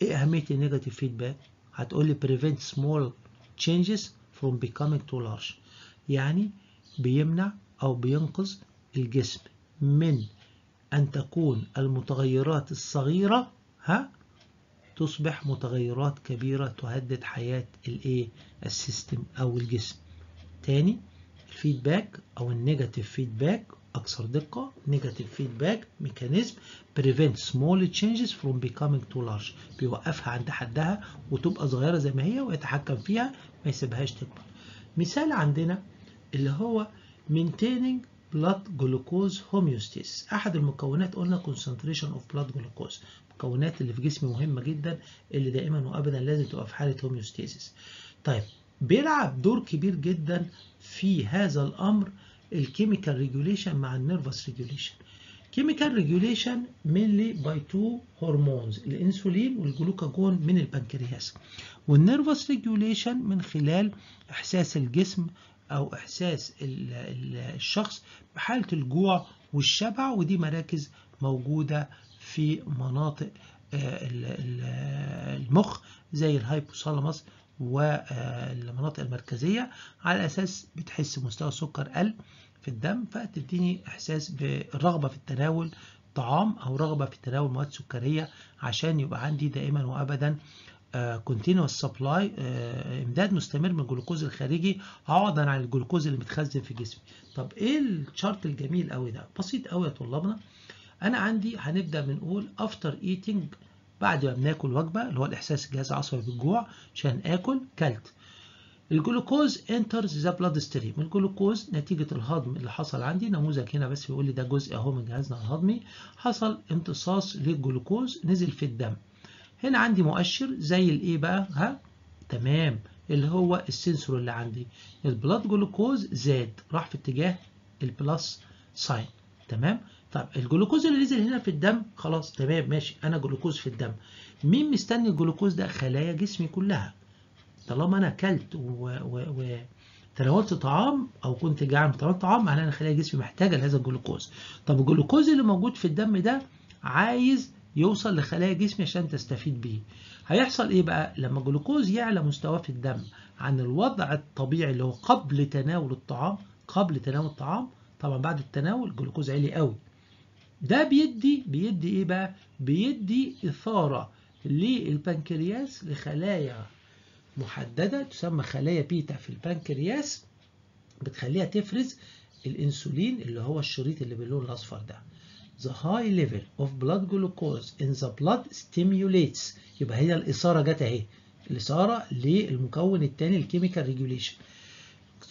إيه أهمية ال negative feedback؟ هتقولي prevent small changes from becoming too large. يعني بيمنع أو بينقذ الجسم من أن تكون المتغيرات الصغيرة ها؟ تصبح متغيرات كبيرة تهدد حياة الايه ال system أو الجسم. تاني ال feedback أو ال negative feedback أكثر دقة negative feedback mechanism prevent small changes from becoming too large. بيوقفها عند حدها وتبقى صغيرة زي ما هي ويتحكم فيها ما يسيبهاش تكبر. مثال عندنا اللي هو maintaining blood glucose homeostasis. أحد المكونات قلنا concentration of blood glucose. المكونات اللي في جسمي مهمة جدا اللي دائما وابدا لازم تبقى في حالة homeostasis طيب بيلعب دور كبير جدا في هذا الأمر ال chemical regulation مع ال nervous regulation chemical regulation mainly by two hormones الإنسولين والجلوكاجون من البنكرياس. وال nervous regulation من خلال إحساس الجسم أو إحساس ال ال الشخص بحاله الجوع والشبع ودي مراكز موجودة في مناطق المخ زي الهايبوثالاموس والمناطق المركزية على أساس بتحس مستوى السكر قل في الدم فتديني إحساس بالرغبة في التناول طعام أو رغبة في تناول مواد سكرية عشان يبقى عندي دائما وأبدا continuous supply إمداد مستمر من الجلوكوز الخارجي عوضا عن الجلوكوز اللي متخزن في جسمي. طب إيه الشارت الجميل قوي ده؟ بسيط قوي يا طلابنا. أنا عندي هنبدأ بنقول after eating بعد ما بناكل وجبة اللي هو الإحساس الجهاز العصبي بالجوع عشان آكل كلت. ال glucose enters the blood stream الجلوكوز نتيجة الهضم اللي حصل عندي. نموذج هنا بس بيقول لي ده جزء أهو من جهازنا الهضمي. حصل امتصاص للجلوكوز نزل في الدم. هنا عندي مؤشر زي الإيه بقى؟ ها؟ تمام. اللي هو ال sensor اللي عندي. ال blood glucose زاد. راح في اتجاه ال plus sign. تمام؟ طب الجلوكوز اللي نزل هنا في الدم خلاص تمام ماشي. أنا جلوكوز في الدم. مين مستني الجلوكوز ده؟ خلايا جسمي كلها. طالما أنا أكلت وتناولت طعام أو كنت جعان تناولت طعام معناه ان خلايا جسمي محتاجة لهذا الجلوكوز؟ طب الجلوكوز اللي موجود في الدم ده عايز يوصل لخلايا جسمي عشان تستفيد بيه. هيحصل إيه بقى؟ لما الجلوكوز يعلى مستواه في الدم عن الوضع الطبيعي اللي هو قبل تناول الطعام قبل تناول الطعام طبعا بعد التناول الجلوكوز عالي قوي. ده بيدي بيدي إيه بقى؟ بيدي إثارة للبنكرياس لخلايا محددة تسمى خلايا بيتا في البنكرياس بتخليها تفرز الإنسولين اللي هو الشريط اللي باللون الأصفر ده. The high level of blood glucose in the blood stimulates. يبقى هي الإثارة جت أهي. الإثارة للمكون الثاني ال chemical regulation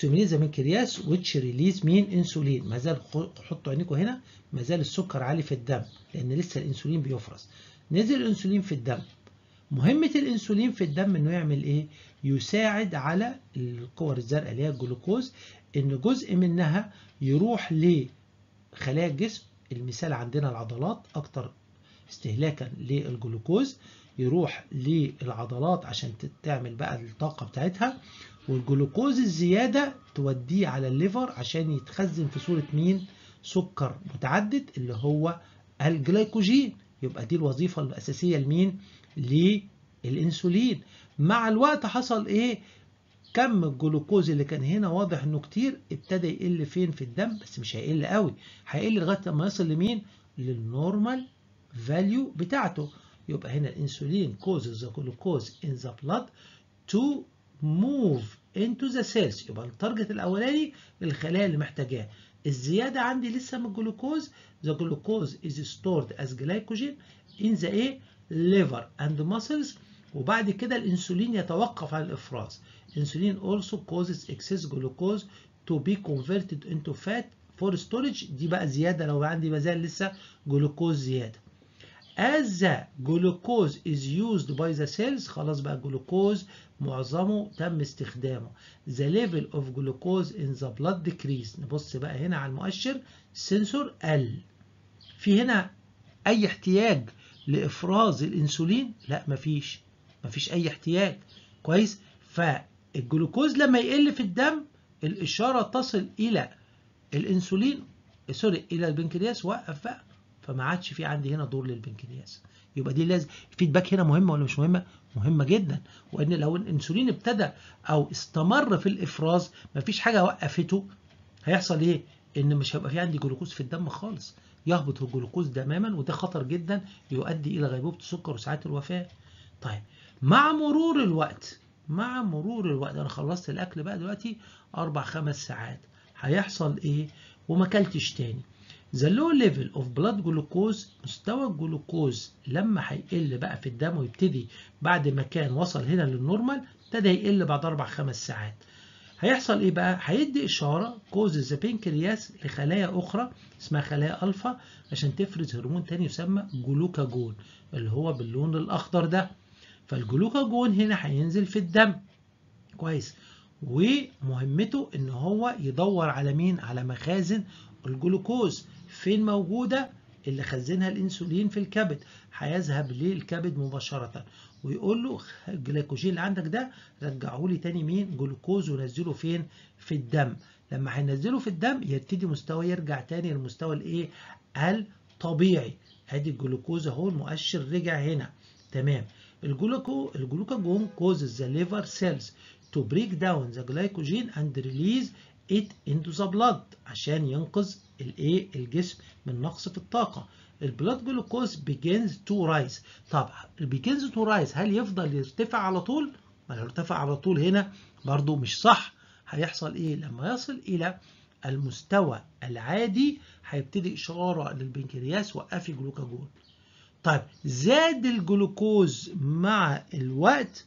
the pancreas which release مين انسولين ما زال حطوا عينيكم هنا ما زال السكر عالي في الدم لأن لسه الإنسولين بيفرز. نزل الإنسولين في الدم. مهمة الإنسولين في الدم إنه يعمل إيه؟ يساعد على الكور الزرقاء اللي هي الجلوكوز إن جزء منها يروح لخلايا الجسم المثال عندنا العضلات أكتر استهلاكا للجلوكوز يروح للعضلات عشان تعمل بقى الطاقة بتاعتها. والجلوكوز الزيادة توديه على ال liver عشان يتخزن في صورة مين؟ سكر متعدد اللي هو الجلايكوجين. يبقى دي الوظيفة الأساسية لمين؟ للإنسولين. مع الوقت حصل إيه؟ كم الجلوكوز اللي كان هنا واضح إنه كتير ابتدى يقل فين؟ في الدم بس مش هيقل قوي. هيقل لغاية ما يصل لمين؟ لل normal value بتاعته. يبقى هنا الإنسولين causes the glucose in the blood to move into the cells يبقى ال target الأولاني الخلايا اللي محتاجاه الزيادة عندي لسه من الجلوكوز the glucose is stored as glycogen in the A liver and muscles وبعد كده الإنسولين يتوقف عن الإفراز. insulin also causes excess glucose to be converted into fat for storage. دي بقى زيادة لو عندي مازال لسه جلوكوز زيادة. As the glucose is used by the cells خلاص بقى الجلوكوز معظمه تم استخدامه. The level of glucose in the blood decrease. نبص بقى هنا على المؤشر. سنسور قل في هنا أي احتياج لإفراز الإنسولين؟ لا مفيش. مفيش أي احتياج. كويس؟ فالجلوكوز لما يقل في الدم الإشارة تصل إلى الإنسولين sorry إلى البنكرياس وقف بقى. فما عادش في عندي هنا دور للبنكرياس. يبقى دي لازم ال feedback هنا مهمة ولا مش مهمة؟ مهمة جدا. وإن لو الإنسولين ابتدى أو استمر في الإفراز مفيش حاجة وقفته هيحصل إيه؟ إن مش هيبقى في عندي جلوكوز في الدم خالص. يهبط الجلوكوز تماما وده خطر جدا يؤدي إلى غيبوبة السكر وساعات الوفاة. طيب مع مرور الوقت مع مرور الوقت أنا خلصت الأكل بقى دلوقتي أربع خمس ساعات هيحصل إيه؟ وما أكلتش تاني. The low level of blood glucose مستوى الجلوكوز لما هيقل بقى في الدم ويبتدي بعد ما كان وصل هنا لل normal ابتدى يقل بعد أربع خمس ساعات. هيحصل إيه بقى؟ هيدي إشارة cause the pancreas لخلايا أخرى اسمها خلايا ألفا عشان تفرز هرمون تاني يسمى جلوكاجون اللي هو باللون الأخضر ده. فالجلوكاجون هنا هينزل في الدم. كويس. ومهمته إن هو يدور على مين؟ على مخازن الجلوكوز. فين موجودة؟ اللي خزنها الإنسولين في الكبد. هيذهب للكبد مباشرة. ويقول له الجليكوجين اللي عندك ده رجعه لي تاني مين؟ جلوكوز ونزله فين؟ في الدم. لما هينزله في الدم يبتدي مستوى يرجع تاني للمستوى الايه؟ الطبيعي. ادي الجلوكوز اهو المؤشر رجع هنا. تمام. الجلوكو الجلوكاجون causes the liver cells to break down the glycogen and release it into the blood عشان ينقذ الايه الجسم من نقص في الطاقة. البلاد جلوكوز begins to rise. طب begins to rise هل يفضل يرتفع على طول؟ ما لو ارتفع على طول هنا برضو مش صح. هيحصل إيه؟ لما يصل إلى المستوى العادي هيبتدي إشارة للبنكرياس وقفي جلوكاجون طيب زاد الجلوكوز مع الوقت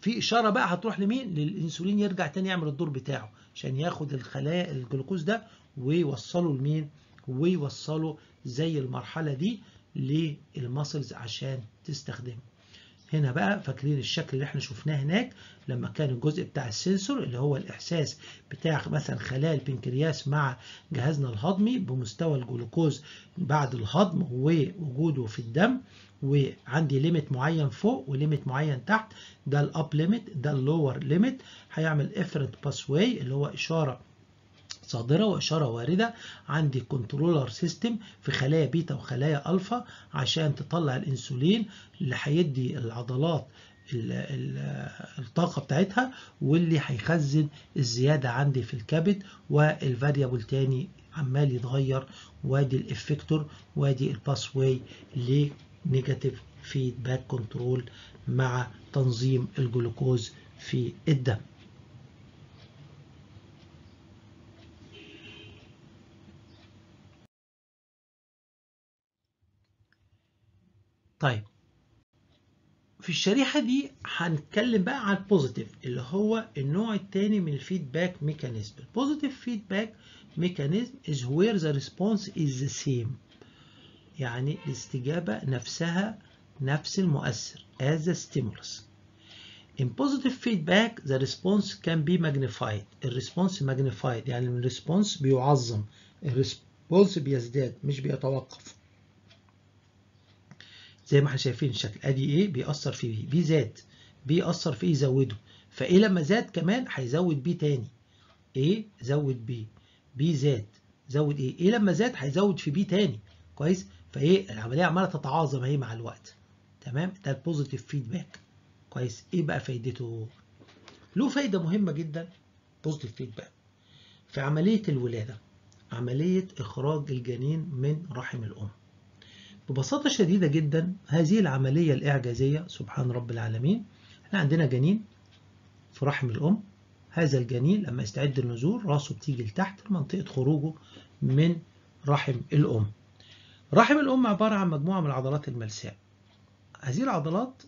في إشارة بقى هتروح لمين؟ للإنسولين يرجع تاني يعمل الدور بتاعه. عشان ياخد الخلايا الجلوكوز ده ويوصله لمين؟ ويوصله زي المرحلة دي لل muscles عشان تستخدمه. هنا بقى فاكرين الشكل اللي إحنا شفناه هناك لما كان الجزء بتاع ال sensor اللي هو الإحساس بتاع مثلا خلايا البنكرياس مع جهازنا الهضمي بمستوى الجلوكوز بعد الهضم ووجوده في الدم. وعندي limit معين فوق و limit معين تحت ده ال upper limit ده ال lower limit هيعمل afferent pathway اللي هو إشارة صادرة وإشارة واردة. عندي controller system في خلايا بيتا وخلايا ألفا عشان تطلع الأنسولين اللي هيدي العضلات الطاقة بتاعتها واللي هيخزن الزيادة عندي في الكبد وال variable تاني عمال يتغير. وادي ال effector وادي ال pathway ل negative feedback control مع تنظيم الجلوكوز في الدم. طيب في الشريحة دي هنتكلم بقى عن ال positive اللي هو النوع الثاني من ال feedback mechanism. ال positive feedback mechanism is where the response is the same. يعني الاستجابة نفسها نفس المؤثر as the stimulus. In positive feedback the response can be magnified. ال response magnified يعني ال response بيعظم. ال response بيزداد مش بيتوقف. زي ما إحنا شايفين الشكل. ادي A؟ بيأثر في B. B زاد بيأثر في A يزوده. ف A لما زاد كمان؟ هيزود B تاني. A؟ زود B B زاد زود A؟ A لما زاد؟ هيزود في B تاني. كويس؟ فايه العملية عمالة تتعاظم اهي مع الوقت. تمام؟ ده ال positive feedback كويس. إيه بقى فايدته؟ له فايدة مهمة جدا بوزيتيف فيدباك في عملية الولادة عملية إخراج الجنين من رحم الأم. ببساطة شديدة جدا هذه العملية الإعجازية سبحان رب العالمين إحنا عندنا جنين في رحم الأم. هذا الجنين لما يستعد النزول راسه بتيجي لتحت لمنطقة خروجه من رحم الأم. رحم الأم عبارة عن مجموعة من العضلات الملساء. هذه العضلات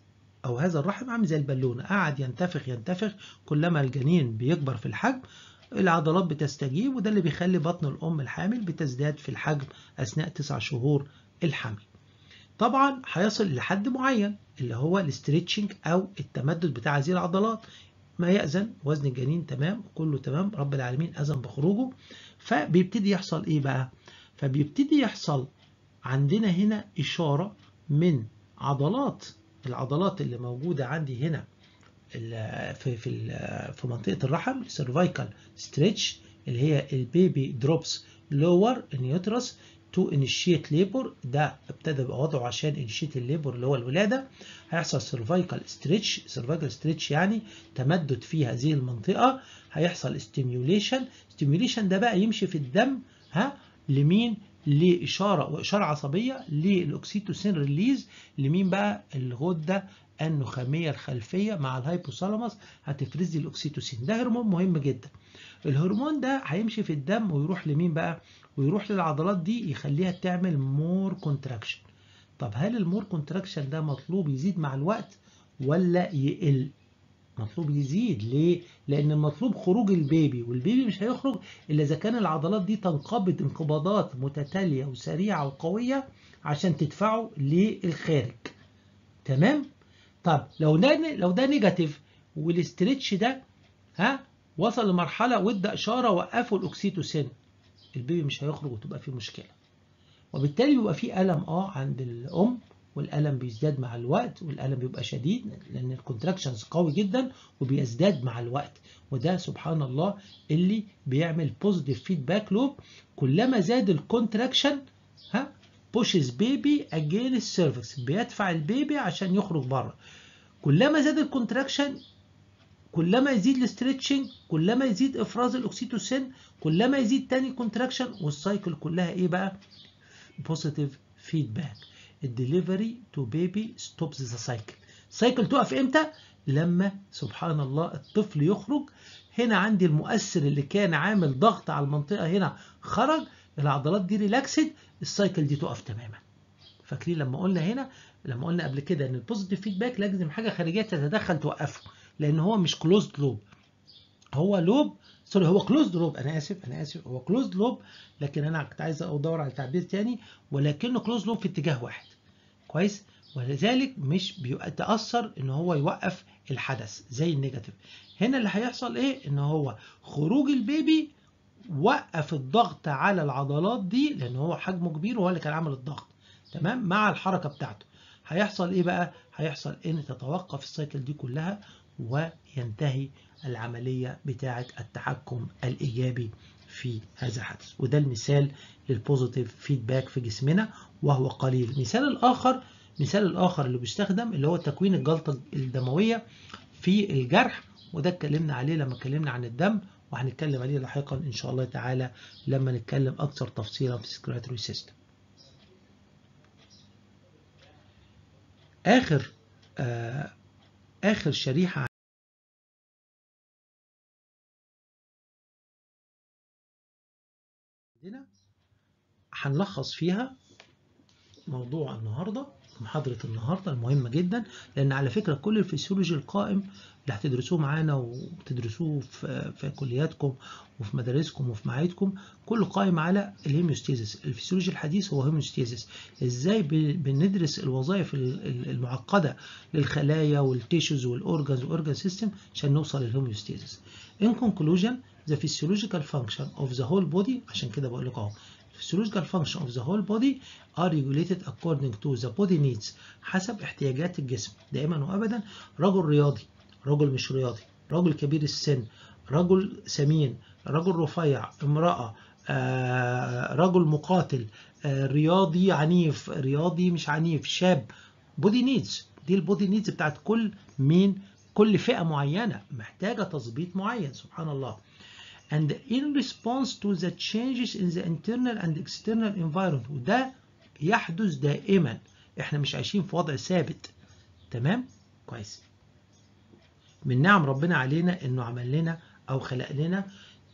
أو هذا الرحم عامل زي البالونة. قاعد ينتفخ ينتفخ. كلما الجنين بيكبر في الحجم العضلات بتستجيب وده اللي بيخلي بطن الأم الحامل بتزداد في الحجم أثناء تسع شهور الحمل. طبعا هيصل لحد معين اللي هو الاستريتشنج أو التمدد بتاع هذه العضلات. ما يأذن وزن الجنين تمام كله تمام رب العالمين أذن بخروجه. فبيبتدي يحصل إيه بقى؟ فبيبتدي يحصل عندنا هنا إشارة من عضلات العضلات اللي موجودة عندي هنا في في في منطقة الرحم cervical stretch اللي هي ال baby drops lower in uterus to initiate labor ده ابتدى يبقى وضعه عشان initiate ال labor اللي هو الولادة. هيحصل cervical stretch cervical stretch يعني تمدد في هذه المنطقة. هيحصل stimulation stimulation ده بقى يمشي في الدم ها لمين؟ لإشارة وإشارة عصبية لل oxytocin release لمين بقى؟ الغدة النخامية الخلفية مع ال hypothalamus هتفرز لي ال oxytocin. ده هرمون مهم جدا. الهرمون ده هيمشي في الدم ويروح لمين بقى؟ ويروح للعضلات دي يخليها تعمل more contraction طب هل ال more contraction ده مطلوب يزيد مع الوقت ولا يقل؟ مطلوب يزيد. ليه؟ لأن المطلوب خروج ال baby وال baby مش هيخرج إلا إذا كان العضلات دي تنقبض انقباضات متتالية وسريعة وقوية عشان تدفعه للخارج. تمام؟ طب لو ده لو ده negative وال stretch ده ها وصل لمرحلة وادى إشارة وقفوا ال oxytocin ال baby مش هيخرج وتبقى فيه مشكلة. وبالتالي بيبقى فيه ألم آه عند الأم. والألم بيزداد مع الوقت والألم بيبقى شديد لأن ال contractions قوي جدا وبيزداد مع الوقت. وده سبحان الله اللي بيعمل positive feedback loop كلما زاد ال contraction ها pushes baby against ال cervix بيدفع ال baby عشان يخرج بره. كلما زاد ال contraction كلما يزيد ال stretching كلما يزيد إفراز الأكسيتوسين كلما يزيد تاني contraction وال cycle كلها إيه بقى؟ positive feedback ال delivery of baby stops the cycle cycle تقف إمتى؟ لما سبحان الله الطفل يخرج. هنا عندي المؤثر اللي كان عامل ضغط على المنطقة هنا خرج. العضلات دي relaxed ال cycle دي تقف تماما. فاكرين لما قلنا هنا لما قلنا قبل كده إن ال positive feedback لازم حاجة خارجية تتدخل توقفه. لأن هو مش closed loop هو loop sorry هو closed loop أنا آسف أنا آسف. هو closed loop لكن أنا كنت عايز أدور على تعبير تاني. ولكنه closed loop في اتجاه واحد. كويس ولذلك مش بيتأثر إن هو يوقف الحدث زي ال negative. هنا اللي هيحصل إيه؟ إن هو خروج ال baby وقف الضغط على العضلات دي لأن هو حجمه كبير وهو اللي كان عامل الضغط. تمام؟ مع الحركة بتاعته. هيحصل إيه بقى؟ هيحصل إن تتوقف ال cycle دي كلها وينتهي العملية بتاعة التحكم الإيجابي. في هذا الحدث وده المثال لل positive feedback في جسمنا وهو قليل. المثال الآخر مثال الآخر اللي بيستخدم اللي هو تكوين الجلطة الدموية في الجرح وده اتكلمنا عليه لما اتكلمنا عن الدم وهنتكلم عليه لاحقا إن شاء الله تعالى لما نتكلم أكثر تفصيلا في ال circulatory system آخر آه آخر شريحة عندنا هنلخص فيها موضوع النهارده محاضرة النهارده المهمة جدا لأن على فكرة كل الفسيولوجي القائم اللي هتدرسوه معانا وتدرسوه في, في كلياتكم وفي مدارسكم وفي معاهدكم كله قائم على ال homeostasis ال physiology الحديث هو homeostasis إزاي بندرس الوظائف المعقدة للخلايا وال tissues وال organs وال organ system عشان نوصل لل homeostasis in conclusion the physiological function of the whole body عشان كده بقول لكم أهو. physiological function of the whole body are regulated according to the body needs حسب احتياجات الجسم. دائما وابدا رجل رياضي رجل مش رياضي رجل كبير السن رجل سمين رجل رفيع امرأة آه، رجل مقاتل آه، رياضي عنيف رياضي مش عنيف شاب. body needs دي ال body needs بتاعت كل مين؟ كل فئة معينة. محتاجة تظبيط معين. سبحان الله. And in response to the changes in the internal and external environment وده يحدث دائما. إحنا مش عايشين في وضع ثابت. تمام؟ كويس. من نعم ربنا علينا إنه عمل لنا أو خلق لنا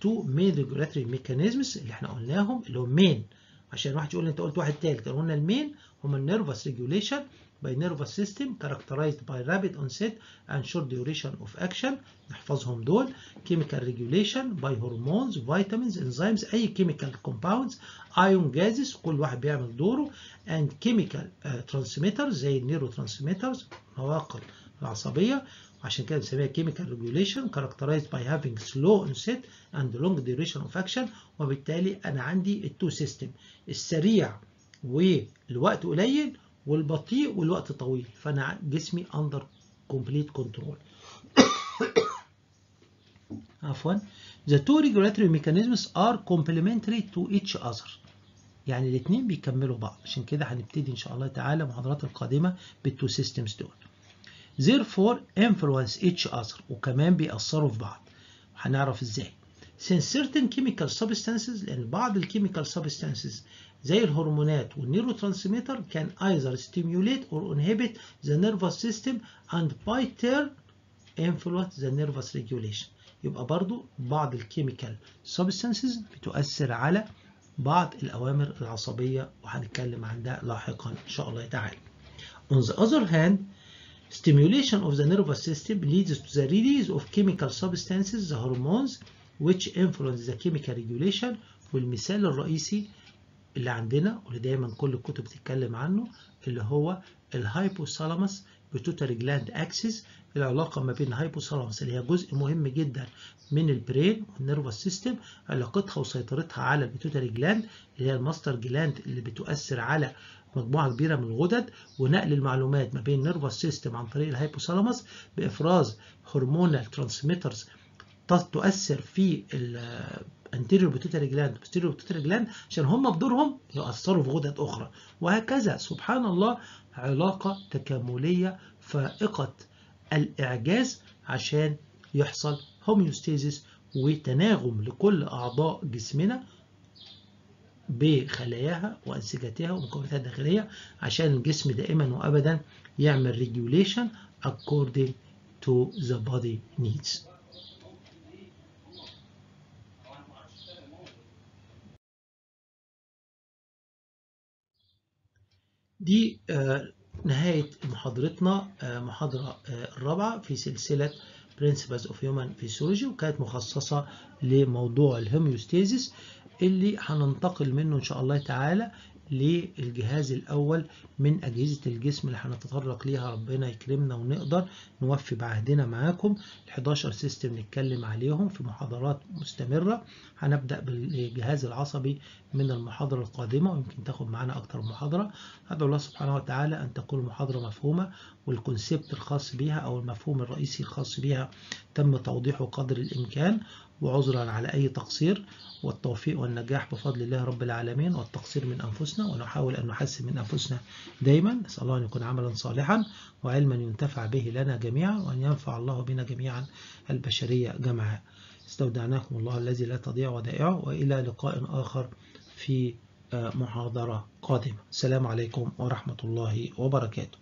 two main regulatory mechanisms اللي إحنا قلناهم اللي هو مين عشان واحد يقول أنت قلت واحد تالت قلنا ال main هما ال nervous regulation by nervous system characterized by rapid onset and short duration of action نحفظهم دول chemical regulation by hormones vitamins enzymes اي chemical compounds ion gases كل واحد بيعمل دوره and chemical uh, transmitters زي transmitters نواقل العصبيه عشان كده بنسميها chemical regulation characterized by having slow onset and long duration of action وبالتالي أنا عندي ال two system السريع والوقت قليل والبطيء والوقت طويل. فأنا جسمي under complete control. عفوا. The two regulatory mechanisms are complementary to each other. يعني الاثنين بيكملوا بعض. عشان كده هنبتدي إن شاء الله تعالى المحاضرات القادمة بال two systems دول. Therefore influence each other وكمان بيأثروا في بعض. هنعرف إزاي؟ Since certain chemical substances لأن بعض ال chemical substances زي الهرمونات وال neurotransmitter can either stimulate or inhibit the nervous system and by turn influence the nervous regulation يبقى برضو بعض ال chemical substances بتؤثر على بعض الأوامر العصبية وهنتكلم عن ده لاحقا إن شاء الله تعالى. On the other hand, stimulation of the nervous system leads to the release of chemical substances, the hormones, which influence the chemical regulation والمثال الرئيسي اللي عندنا واللي دايما كل الكتب بتتكلم عنه اللي هو ال hypothalamus pituitary gland axis العلاقة ما بين ال hypothalamus اللي هي جزء مهم جدا من ال brain وال nervous system علاقتها وسيطرتها على ال pituitary gland اللي هي ال master gland اللي بتؤثر على مجموعة كبيرة من الغدد ونقل المعلومات ما بين ال nervous system عن طريق ال hypothalamus بإفراز hormonal transmitters تؤثر في anterior pituitary gland posterior pituitary gland عشان هم بدورهم يؤثروا في غدد أخرى وهكذا سبحان الله علاقة تكاملية فائقة الإعجاز عشان يحصل homeostasis وتناغم لكل أعضاء جسمنا بخلاياها وأنسجتها ومكوناتها الداخلية عشان الجسم دائما وأبدا يعمل regulation according to the body needs. دي نهاية محاضرتنا محاضرة الرابعة في سلسلة Principles of Human Physiology وكانت مخصصة لموضوع ال homeostasis اللي هننتقل منه إن شاء الله تعالى للجهاز الأول من أجهزة الجسم اللي هنتطرق ليها ربنا يكرمنا ونقدر نوفي بعهدنا معاكم. ال 11 system نتكلم عليهم في محاضرات مستمرة. هنبدأ بالجهاز العصبي من المحاضرة القادمة ويمكن تاخد معانا أكتر محاضرة. أدعو الله سبحانه وتعالى أن تكون المحاضرة مفهومة والكونسيبت الخاص بها أو المفهوم الرئيسي الخاص بها تم توضيحه قدر الإمكان. وعذرا على أي تقصير والتوفيق والنجاح بفضل الله رب العالمين والتقصير من أنفسنا ونحاول أن نحسن من أنفسنا دايما. نسأل الله أن يكون عملا صالحا وعلما ينتفع به لنا جميعا وأن ينفع الله بنا جميعا البشرية جمعاء استودعناكم الله الذي لا تضيع ودائعه وإلى لقاء آخر في محاضرة قادمة. السلام عليكم ورحمة الله وبركاته.